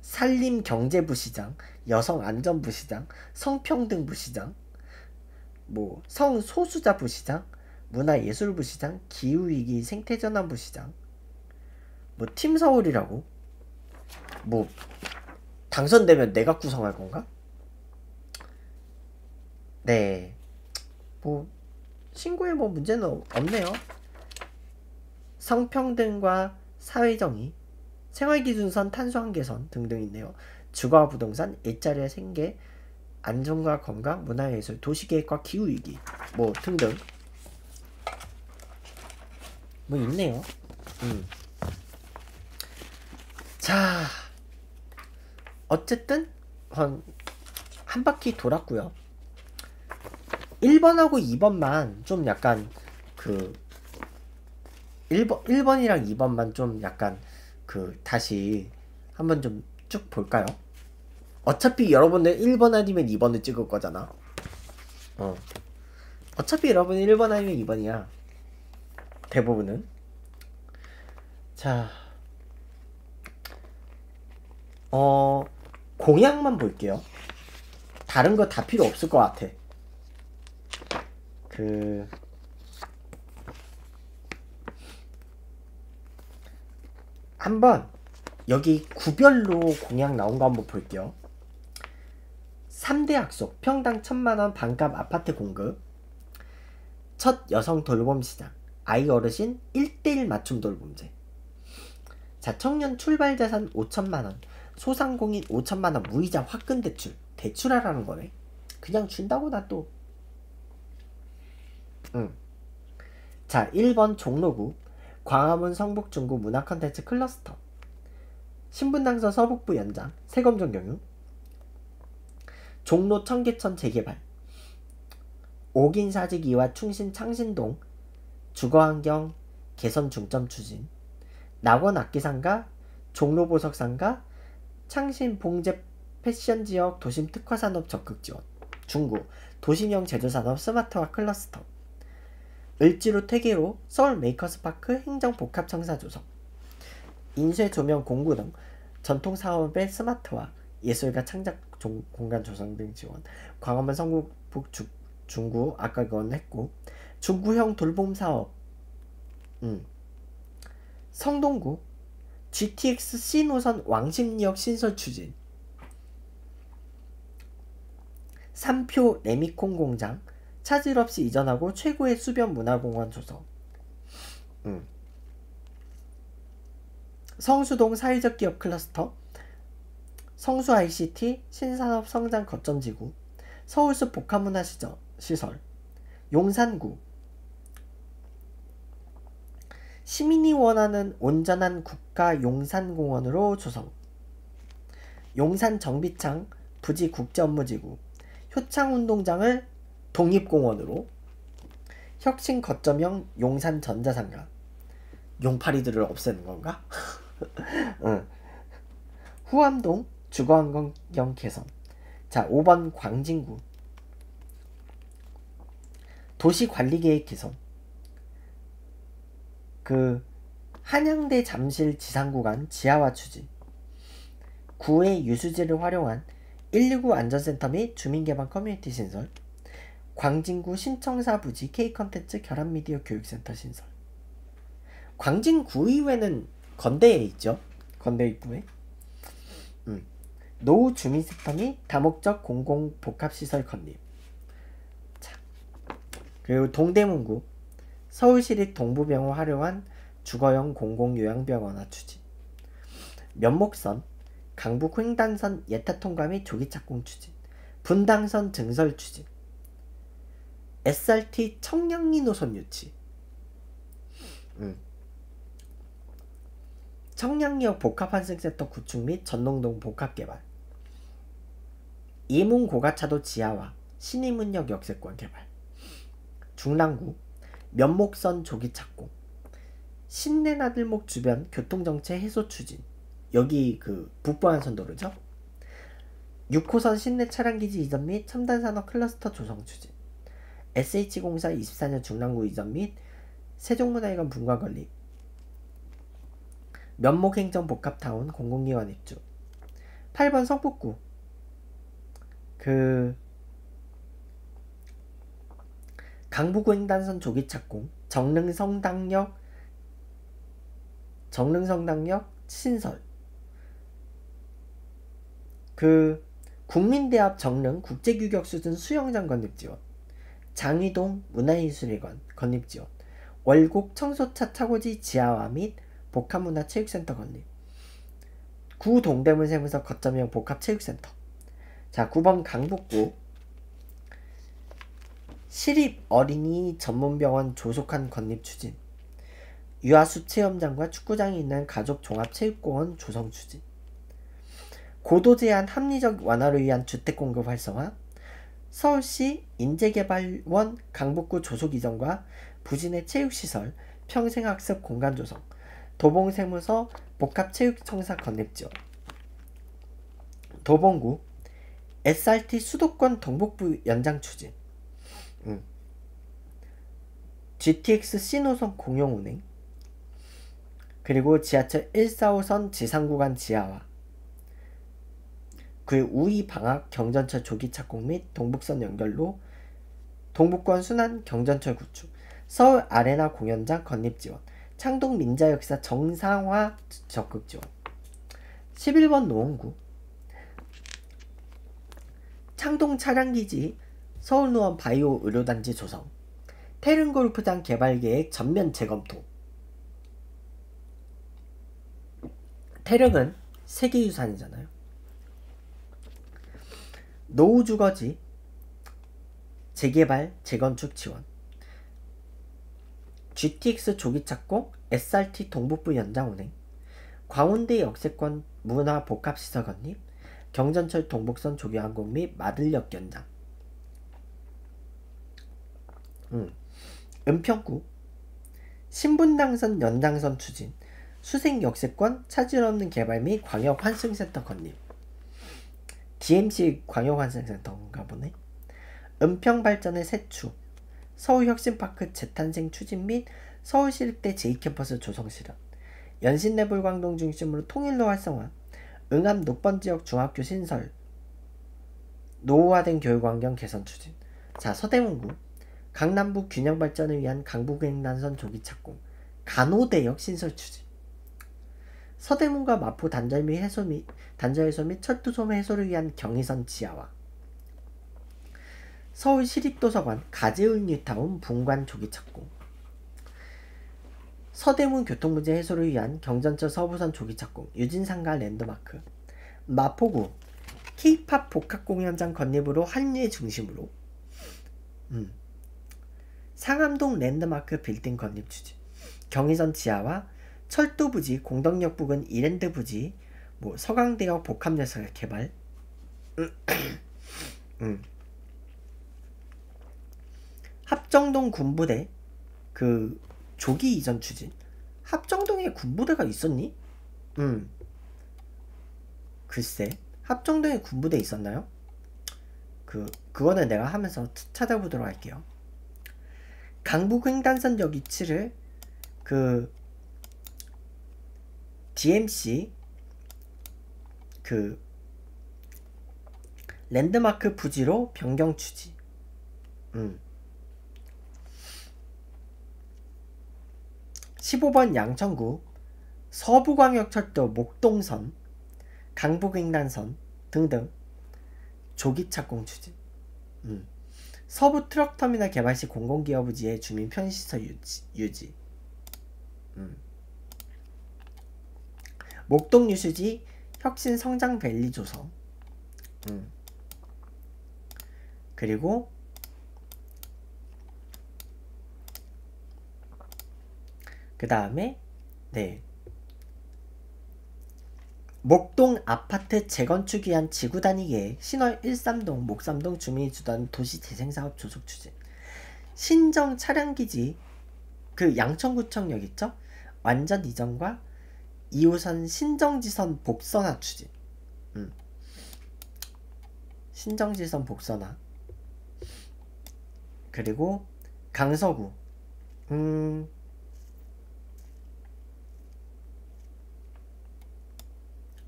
산림 경제부시장, 여성 안전부시장, 성평등 부시장, 뭐 성소수자 부시장, 문화예술 부시장, 기후위기 생태전환 부시장, 뭐 팀 서울이라고 뭐 당선되면 내가 구성할 건가? 네. 뭐 신고에 뭐 문제는 없네요. 성평등과 사회정의, 생활기준선 탄소한 개선 등등 있네요. 주거와 부동산, 일자리의 생계, 안전과 건강, 문화예술, 도시계획과 기후위기 뭐 등등 뭐 있네요. 음. 자, 어쨌든 한, 한 바퀴 돌았고요. 1번하고 2번만 좀 약간 그 1번 1번이랑 2번만 좀 약간 그 다시 한번 좀 쭉 볼까요? 어차피 여러분들 1번 아니면 2번을 찍을 거잖아. 어. 어차피 여러분은 1번 아니면 2번이야. 대부분은. 자. 어, 공약만 볼게요. 다른 거 다 필요 없을 것 같아. 그, 한번 여기 구별로 공약 나온 거 한번 볼게요. 3대 약속, 평당 천만원 반값 아파트 공급, 첫 여성 돌봄 시장, 아이 어르신 1대1 맞춤 돌봄제. 자, 청년 출발 자산 5천만원, 소상공인 5천만원 무이자 화끈 대출. 대출하라는 거네. 그냥 준다고 나 또. 응. 자, 1번 종로구 광화문 성북중구 문화컨텐츠 클러스터. 신분당선 서북부 연장 세검정 경유. 종로 청계천 재개발. 옥인 사직 이화 충신 창신동. 주거환경 개선 중점 추진. 낙원 악기상가 종로 보석상가 창신 봉제 패션 지역 도심 특화 산업 적극 지원. 중구 도심형 제조산업 smart화 cluster 을지로 퇴계로 서울 메이커스파크 행정복합청사 조성 인쇄 조명 공구 등 전통 사업의 스마트화 예술가 창작 공간 조성 등 지원 광화문 성북 주, 중구 아까 그건 했고 중구형 돌봄 사업 음. 성동구 GTX C 노선 왕십리역 신설 추진 3표 레미콘 공장 차질 없이 이전하고 최고의 수변 문화공원 조성. 음. 성수동 사회적 기업 클러스터, 성수 ICT 신산업 성장 거점지구, 서울숲 복합문화 시설, 용산구. 시민이 원하는 온전한 국가 용산공원으로 조성. 용산 정비창 부지 국제업무지구, 효창운동장을 독립공원으로 혁신 거점형 용산 전자상가 용파리들을 없애는 건가? 응. 후암동 주거환경 개선. 자, 5번 광진구. 도시관리계획 개선. 그 한양대 잠실 지상구간 지하화 추진. 구의 유수지를 활용한 119 안전센터 및 주민개방 커뮤니티 신설. 광진구 신청사 부지 K컨텐츠 결합미디어 교육센터 신설. 광진구 의회는 건대에 있죠. 건대 입구에. 음. 노후 주민센터 및 다목적 공공 복합시설 건립. 자. 그리고 동대문구 서울시립 동부병원 활용한 주거용 공공요양병원 화 추진. 면목선 강북 횡단선 예타 통과 및 조기 착공 추진. 분당선 증설 추진. SRT 청량리 노선 유치. 음. 청량리역 복합환승센터 구축 및 전농동 복합개발. 이문 고가차도 지하화, 신의문역 역세권 개발. 중랑구 면목선 조기 착공. 신내나들목 주변 교통정체 해소 추진. 여기 그 북부안선도로죠. 6호선 신내 차량기지 이전 및 첨단산업 클러스터 조성 추진. SH공사 24년 중랑구 이전 및 세종문화회관 분과 건립 면목행정 복합타운 공공기관 입주. 8번 성북구. 그 강북구 횡단선 조기 착공 정릉성당역 정릉성당역 신설. 그 국민대합 정릉 국제규격 수준 수영장 건립 지원 장위동 문화예술회관 건립지원 월곡 청소차 차고지 지하화 및 복합문화체육센터 건립 구 동대문 세무서 거점형 복합체육센터. 자 9번 강북구. 시립 어린이 전문병원 조속한 건립 추진. 유아수 체험장과 축구장이 있는 가족 종합체육공원 조성 추진. 고도 제한 합리적 완화를 위한 주택 공급 활성화 서울시 인재개발원 강북구 조속 이전과 부진의 체육시설, 평생학습 공간 조성, 도봉세무서 복합체육청사 건립 지원, 도봉구 SRT 수도권 동북부 연장 추진, 음. GTX C노선 공용 운행, 그리고 지하철 145선 지상구간 지하화, 그 우이 방학 경전철 조기 착공 및 동북선 연결로 동북권 순환 경전철 구축 서울 아레나 공연장 건립 지원 창동 민자 역사 정상화 적극 지원. 11번 노원구. 창동 차량기지 서울 노원 바이오 의료단지 조성. 테른 골프장 개발 계획 전면 재검토. 태릉은 세계유산이잖아요. 노후 주거지. 재개발 재건축 지원. GTX 조기 착공 SRT 동북부 연장 운행. 광운대 역세권 문화 복합시설 건립. 경전철 동북선 조기 항공 및 마들역 연장. 음. 은평구. 신분당선 연장선 추진. 수생 역세권 차질 없는 개발 및 광역 환승센터 건립 DMC 광역환생센터인가 보네. 은평발전의 새추, 서울혁신파크 재탄생 추진 및 서울시립대 제2캠퍼스 조성 실현, 연신내불 광동 중심으로 통일로 활성화, 응암 녹번지역 중학교 신설, 노후화된 교육환경 개선 추진. 자, 서대문구 강남북 균형 발전을 위한 강북횡단선 조기 착공, 간호대역 신설 추진. 서대문과 마포 단절 및 해소 및 단절 해소 및 철도 소음 해소를 위한 경의선 지하화 서울 시립도서관 가재울 뉴타운 분관 조기 착공 서대문 교통문제 해소를 위한 경전철 서부선 조기 착공 유진상가 랜드마크 마포구 케이팝 복합 공연장 건립으로 한류 중심으로 음. 상암동 랜드마크 빌딩 건립 추진 경의선 지하와 철도 부지, 공덕역 부근 이랜드 부지, 뭐 서강대역 복합열차 개발, 음. 합정동 군부대 그 조기 이전 추진. 합정동에 군부대가 있었니? 음. 글쎄. 합정동에 군부대 있었나요? 그 그거는 내가 하면서 찾아보도록 할게요. 강북 횡단선 역 위치를 그 DMC 그 랜드마크 부지로 변경 추지. 음. 15번 양천구 서부광역철도 목동선 강북횡단선 등등 조기 착 공 추진. 음. 서부 트럭터미널 개발 시 공공기업 부지의 주민 편의시설 유지. 유지. 음. 목동 유수지 혁신 성장 밸리 조성. 음. 그리고 그 다음에 네 목동 아파트 재건축 위한 지구 단위 계획 신월 13동 목삼동 주민이 주도하는 도시 재생 사업 조속 추진 신정 차량 기지 그 양천구청역 있죠? 완전 이전과 2호선 신정지선 복선화 추진 음. 신정지선 복선화 그리고 강서구 음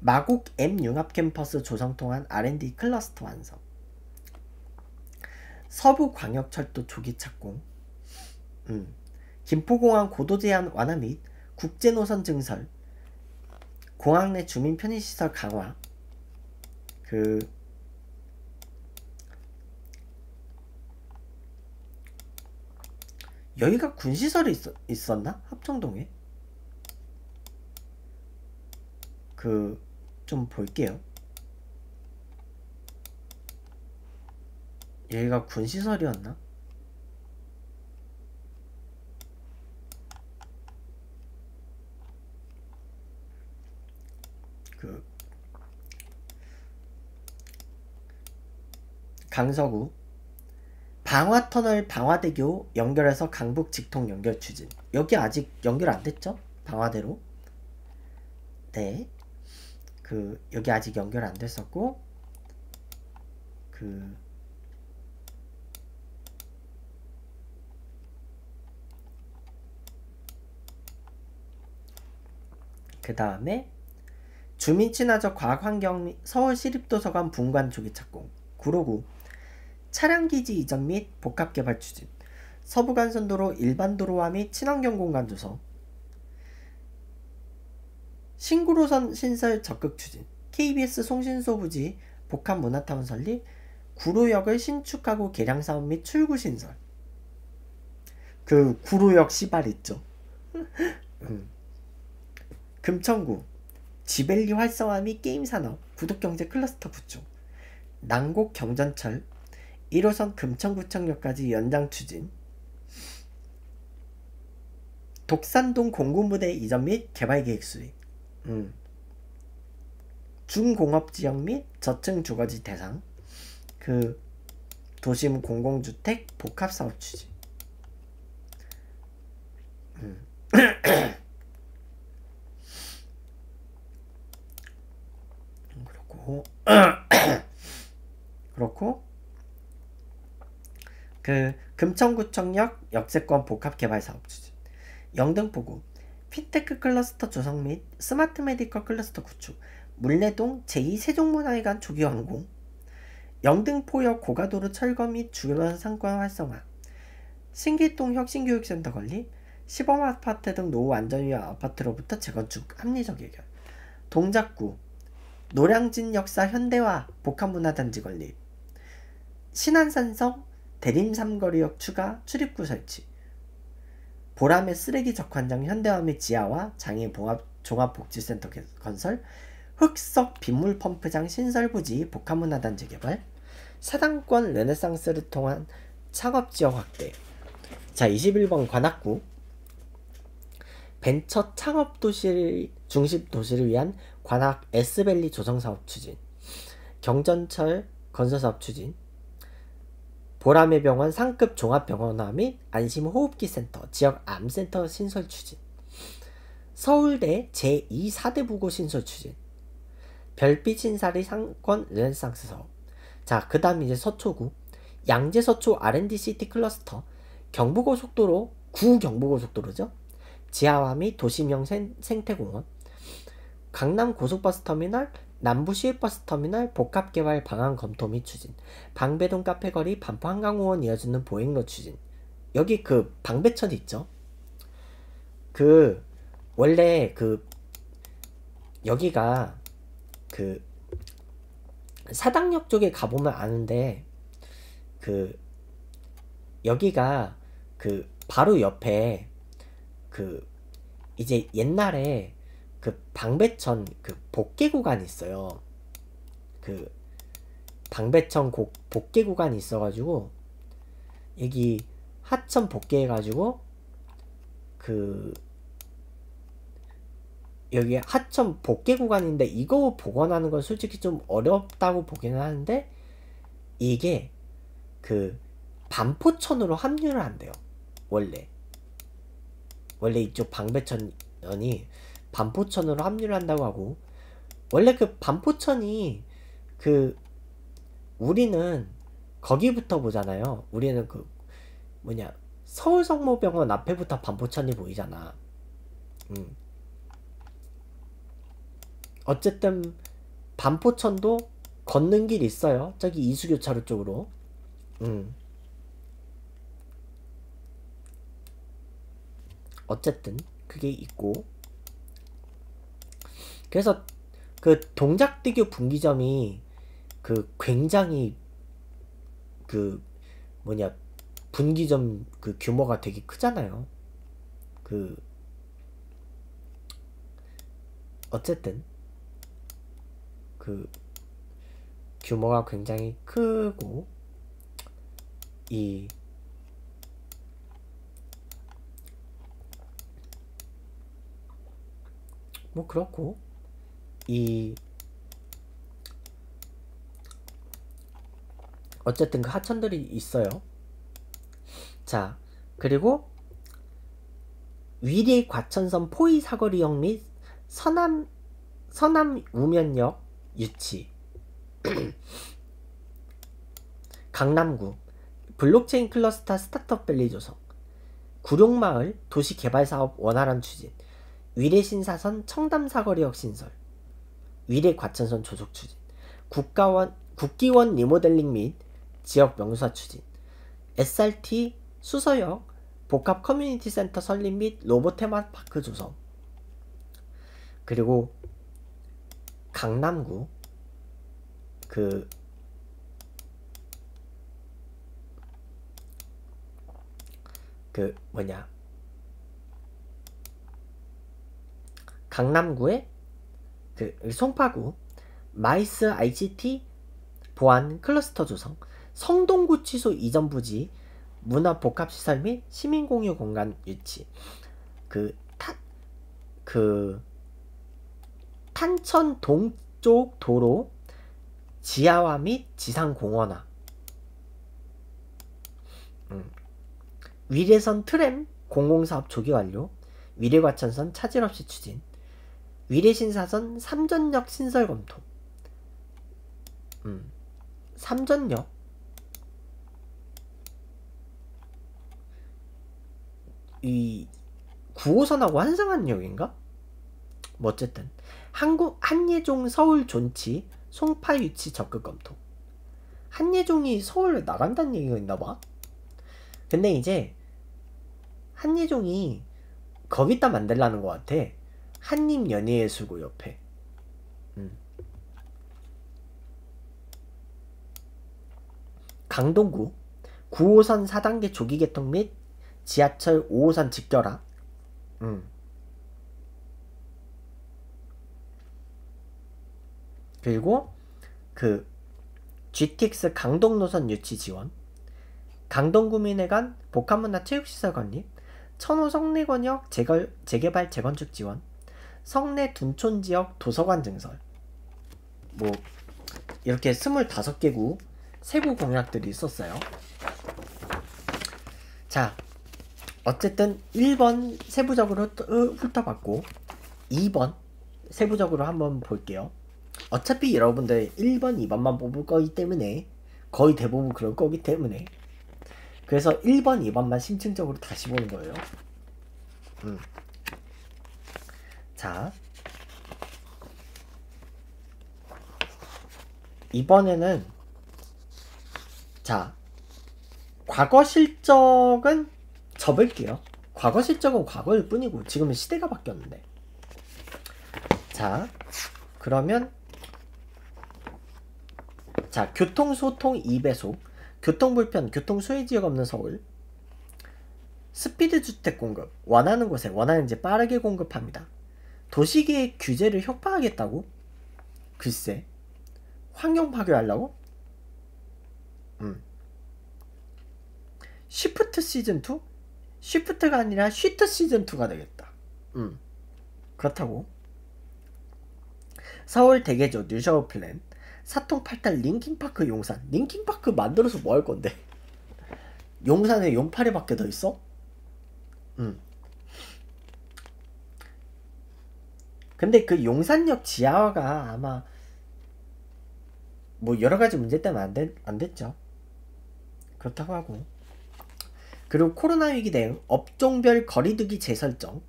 마곡 M 융합 캠퍼스 조성 통한 R&D 클러스터 완성. 서부 광역철도 조기 착공. 음. 김포공항 고도 제한 완화 및 국제 노선 증설. 공항 내 주민 편의 시설 강화. 그 여기가 군시설이 있었, 있었나? 합정동에? 그 좀 볼게요. 여기가 군시설이었나? 강서구 방화터널 방화대교 연결해서 강북 직통 연결 추진 여기 아직 연결 안 됐죠? 방화대로 네. 그 여기 아직 연결 안 됐었고 그 그 다음에 주민 친화적 과학환경 및 서울시립도서관 분관 조기 착공 구로구 차량기지 이전 및 복합개발 추진 서부간선도로 일반도로화 및 친환경 공간 조성 신구로선 신설 적극 추진 KBS 송신소 부지 복합 문화타운 설립 구로역을 신축하고 개량 사업 및 출구 신설 그 구로역 시발 있죠 음. 금천구 지벨리 활성화 및 게임 산업 구독 경제 클러스터 구축 난곡 경전철 1호선 금천구청역까지 연장 추진. 독산동 공군부대 이전 및 개발 계획 수립. 음. 중공업지역 및 저층 주거지 대상. 그 도심 공공주택 복합사업 추진. 음. 그렇고. 그렇고 그 금천구청역 역세권 복합개발 사업 추진 영등포구 fintech cluster 조성 및 smart medical cluster 구축, 문래동 제2세종문화회관 조기 완공, 영등포역 고가도로 철거 및 주변 상권 활성화, 신길동 혁신교육센터 건립, 시범 아파트 등 노후 안전위험 아파트로부터 재건축 합리적 해결, 동작구 노량진 역사 현대화 복합문화단지 건립, 신안산성 대림 삼거리역 추가 출입구 설치, 보람의 쓰레기 적환장 현대화의 지하와 봉합 종합복지센터 건설, 흑석 빗물 펌프장 신설 부지 복합문화단지 개발, 사당권 르네상스를 통한 창업지역 확대. 자, 21번 관악구. 벤처 창업 도시 중심 도시를 위한 관악 S밸리 조성 사업 추진, 경전철 건설 사업 추진, 보라매 병원 상급 종합병원화 및 안심호흡기 센터, 지역 암센터 신설 추진. 서울대 제2 사대부고 신설 추진. 별빛 신사리 상권 르네상스 사업. 자, 그 다음 이제 서초구. 양재 서초 R&D city cluster. 경부고속도로, 구 경부고속도로죠. 지하화 및 도심형 생, 생태공원. 강남 고속버스 터미널, 남부 시외버스 터미널 복합 개발 방안 검토 및 추진. 방배동 카페거리 반포 한강공원 이어지는 보행로 추진. 여기 그 방배천 있죠? 그 원래 그 여기가 그 사당역 쪽에 가보면 아는데 그 여기가 그 바로 옆에 그 이제 옛날에 그 방배천 그 복개 구간이 있어요. 그 방배천 고, 복개 구간이 있어가지고 여기 하천 복개 해가지고 그 여기 하천 복개 구간인데 이거 복원하는 건 솔직히 좀 어렵다고 보기는 하는데 이게 그 반포천으로 합류를 한대요 원래 원래 이쪽 방배천이 반포천으로 합류를 한다고 하고 원래 그 반포천이 그 우리는 거기부터 보잖아요 우리는 그 뭐냐 서울성모병원 앞에부터 반포천이 보이잖아 음. 어쨌든 반포천도 걷는 길 있어요. 저기 이수교차로 쪽으로. 음. 어쨌든 그게 있고 그래서 그 동작대교 분기점이 그 굉장히 그 뭐냐 분기점 그 규모가 되게 크잖아요. 그 어쨌든 그 규모가 굉장히 크고 이 뭐 그렇고 이 어쨌든 그 하천들이 있어요. 자 그리고 위례 과천선 포이 사거리역 및 서남 서남 우면역 유치. 강남구 blockchain cluster startup valley 조성. 구룡마을 도시개발사업 원활한 추진. 위례신사선 청담사거리역 신설 위례 과천선 조속 추진 국가원, 국기원 리모델링 및 지역 명소 추진 SRT 수서역 복합 커뮤니티 센터 설립 및 로봇 테마파크 조성 그리고 강남구 그 그 뭐냐? 강남구에 그 송파구 MICE ICT 보안 클러스터 조성 성동구치소 이전 부지 문화 복합 시설 및 시민 공유 공간 유치 그 탄 그 탄천 동쪽 도로 지하화 및 지상공원화 음. 위례선 트램 공공사업 조기 완료 위례과천선 차질 없이 추진 위례신사선 삼전역 신설 검토 음. 삼전역 이 9호선하고 한상한역인가? 뭐 어쨌든 한국 한예종 서울 존치 송파 유치 적극 검토. 한예종이 서울에 나간다는 얘기가 있나 봐. 근데 이제 한예종이 거기다 만들라는 것 같아. 한림 연예예술고 옆에. 음. 강동구 9호선 4단계 조기 개통 및 지하철 5호선 직결화. 음. 그리고 그 GTX 강동 노선 유치 지원, 강동구민회관 복합문화 체육시설 건립, 천호 성내권역 재걸, 재개발 재건축 지원, 성내 둔촌 지역 도서관 증설, 뭐 이렇게 25개국 세부 공약들이 있었어요. 자, 어쨌든 1번 세부적으로 훑어봤고 2번 세부적으로 한번 볼게요. 어차피 여러분들 1번, 2번만 뽑을 거기 때문에 거의 대부분 그럴 거기 때문에 그래서 1번, 2번만 심층적으로 다시 보는 거예요. 음. 자, 이번에는 자, 과거 실적은 접을게요. 과거 실적은 과거일 뿐이고 지금은 시대가 바뀌었는데. 자, 그러면 자, 교통 소통 2배속, 교통 불편, 교통수혜지역 없는 서울, 스피드 주택 공급, 원하는 곳에 원하는 지 빠르게 공급합니다. 도시계획 규제를 협파하겠다고? 글쎄, 환경 파괴하려고? 음. 쉬프트 시즌2? 쉬프트가 아니라 쉬트 시즌 2가 되겠다. 음. 그렇다고. 서울 대개조 new 서울 플랜 사통 팔달 linking park 용산 linking park 만들어서 뭐 할 건데 용산에 용팔이 밖에 더 있어? 음. 근데 그 용산역 지하화가 아마 뭐 여러 가지 문제 때문에 안, 된, 안 됐죠. 그렇다고 하고. 그리고 코로나 위기 대응, 업종별 거리두기 재설정.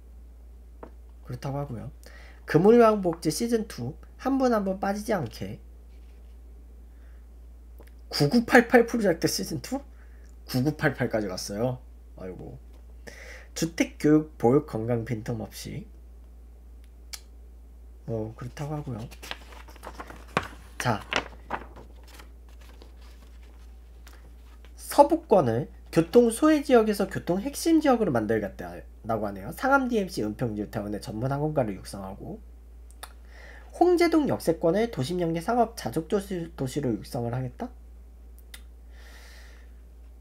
그렇다고 하고요. 금물왕복지 시즌2 한 분 한 분 빠지지 않게 9988 프로젝트 시즌2? 9988까지 갔어요. 아이고. 주택, 교육, 보육, 건강 빈틈없이. 뭐, 그렇다고 하고요. 자. 서부권을 교통 소외 지역에서 교통 핵심 지역으로 만들겠다고 하네요. 상암 DMC 은평뉴타운의 전문 학원가를 육성하고 홍제동 역세권을 도심 연계 상업 자족 도시, 도시로 육성을 하겠다?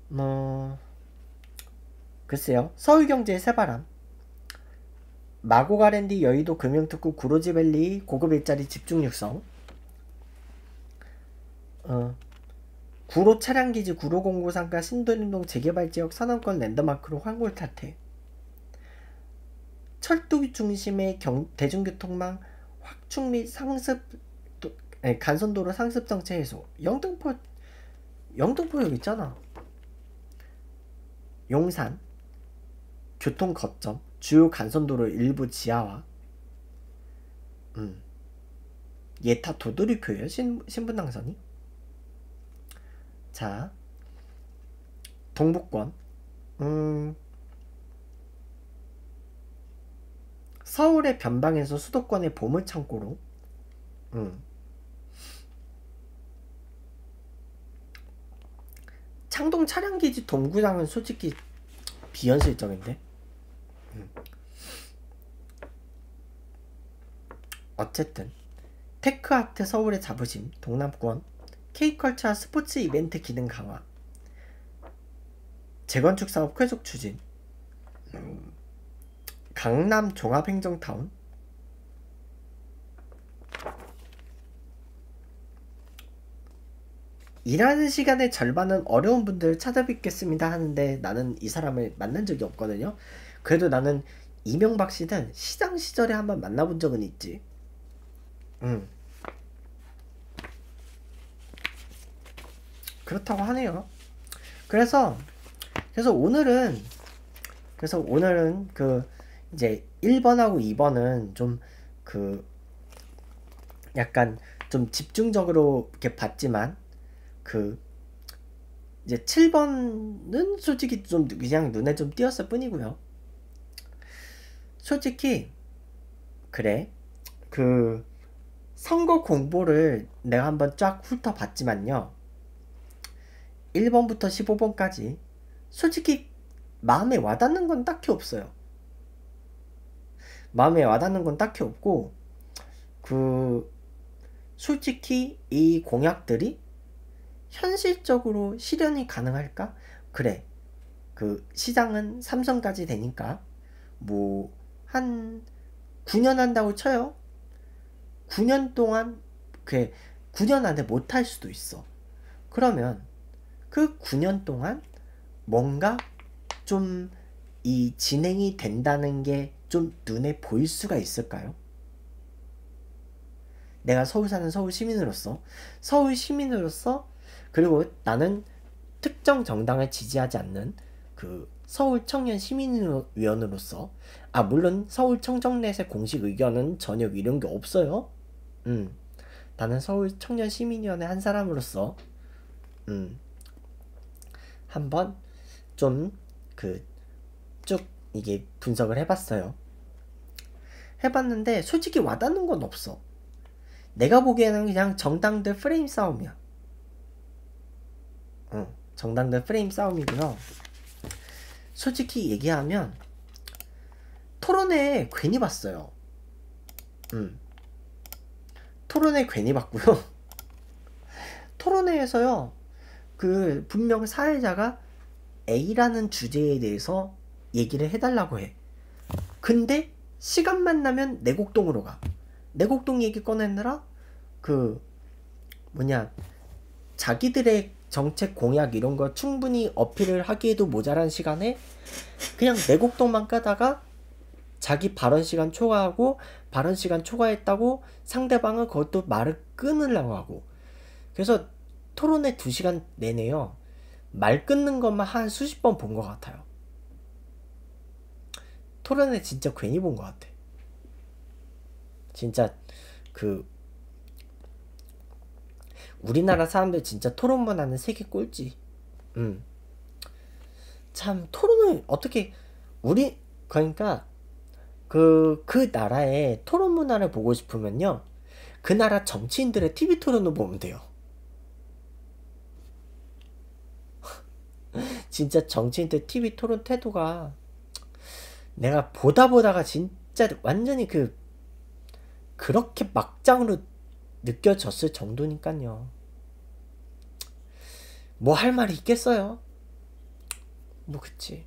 뭐 글쎄요 서울 경제 새바람 마고가랜디 여의도 금융특구 구로지밸리 고급 일자리 집중 육성. 어, 구로 차량기지 구로공고 상가 신도림동 재개발 지역 산업권 랜드마크로 황골 탈퇴 철도 중심의 경, 대중교통망 확충 및 상습 도, 아니, 간선도로 상습 정체 해소. 영등포 영등포 여기 있잖아. 용산. 교통 거점 주요 간선도로 일부 지하화 음. 예타 도돌이표예요 신, 신분당선이 자 동북권 음, 서울의 변방에서 수도권의 보물창고로 음. 창동 차량기지 동구장은 솔직히 비현실적인데 음. 어쨌든 테크아트 서울의 자부심 동남권 K컬처 스포츠 이벤트 기능 강화 재건축 사업 계속 추진 음. 강남 종합행정타운 일하는 시간의 절반은 어려운 분들 찾아뵙겠습니다 하는데 나는 이 사람을 만난 적이 없거든요. 그래도 나는 이명박 씨는 시장 시절에 한번 만나본 적은 있지. 음. 그렇다고 하네요. 그래서 그래서 오늘은 그래서 오늘은 그 이제 1번하고 2번은 좀 그 약간 좀 집중적으로 이렇게 봤지만 그 이제 7번은 솔직히 좀 그냥 눈에 좀 띄었을 뿐이고요. 솔직히 그래 그 선거 공보를 내가 한번 쫙 훑어봤지만요. 1번부터 15번까지 솔직히 마음에 와닿는 건 딱히 없어요. 마음에 와닿는 건 딱히 없고 그 솔직히 이 공약들이 현실적으로 실현이 가능할까? 그래. 그 시장은 삼성까지 되니까 뭐 한 9년 한다고 쳐요. 9년 동안 그 9년 안에 못 할 수도 있어. 그러면 그 9년 동안 뭔가 좀 이 진행이 된다는 게 좀 눈에 보일 수가 있을까요? 내가 서울 사는 서울 시민으로서 서울 시민으로서 그리고 나는 특정 정당을 지지하지 않는 그 서울 청년 시민위원으로서 아 물론 서울 청정넷의 공식 의견은 전혀 이런 게 없어요. 음 나는 서울 청년 시민위원회 한 사람으로서 음 한번 좀 그 쭉 이게 분석을 해봤어요. 해봤는데 솔직히 와닿는 건 없어. 내가 보기에는 그냥 정당들 프레임 싸움이야. 응, 정당들 프레임 싸움이고요. 솔직히 얘기하면 토론회 괜히 봤어요. 음. 토론회 괜히 봤고요. 토론회에서요. 그 분명 사회자가 A라는 주제에 대해서 얘기를 해달라고 해. 근데 시간만 나면 내곡동으로 가. 내곡동 얘기 꺼내느라 그 뭐냐 자기들의 정책 공약 이런 거 충분히 어필을 하기에도 모자란 시간에 그냥 내곡동만 까다가 자기 발언 시간 초과하고 발언 시간 초과했다고 상대방은 그것도 말을 끊으려고 하고 그래서 토론회 2시간 내내요 말 끊는 것만 한 수십 번 본 것 같아요 토론회 진짜 괜히 본 것 같아 진짜 그 우리나라 사람들 진짜 토론 문화는 세계 꼴찌. 음. 참 토론을 어떻게 우리 그러니까 그 그 나라의 토론 문화를 보고 싶으면요. 그 나라 정치인들의 TV 토론을 보면 돼요. 진짜 정치인들 TV 토론 태도가 내가 보다 보다가 진짜 완전히 그 그렇게 막장으로 느껴졌을 정도니까요. 뭐 할 말이 있겠어요? 뭐 그치.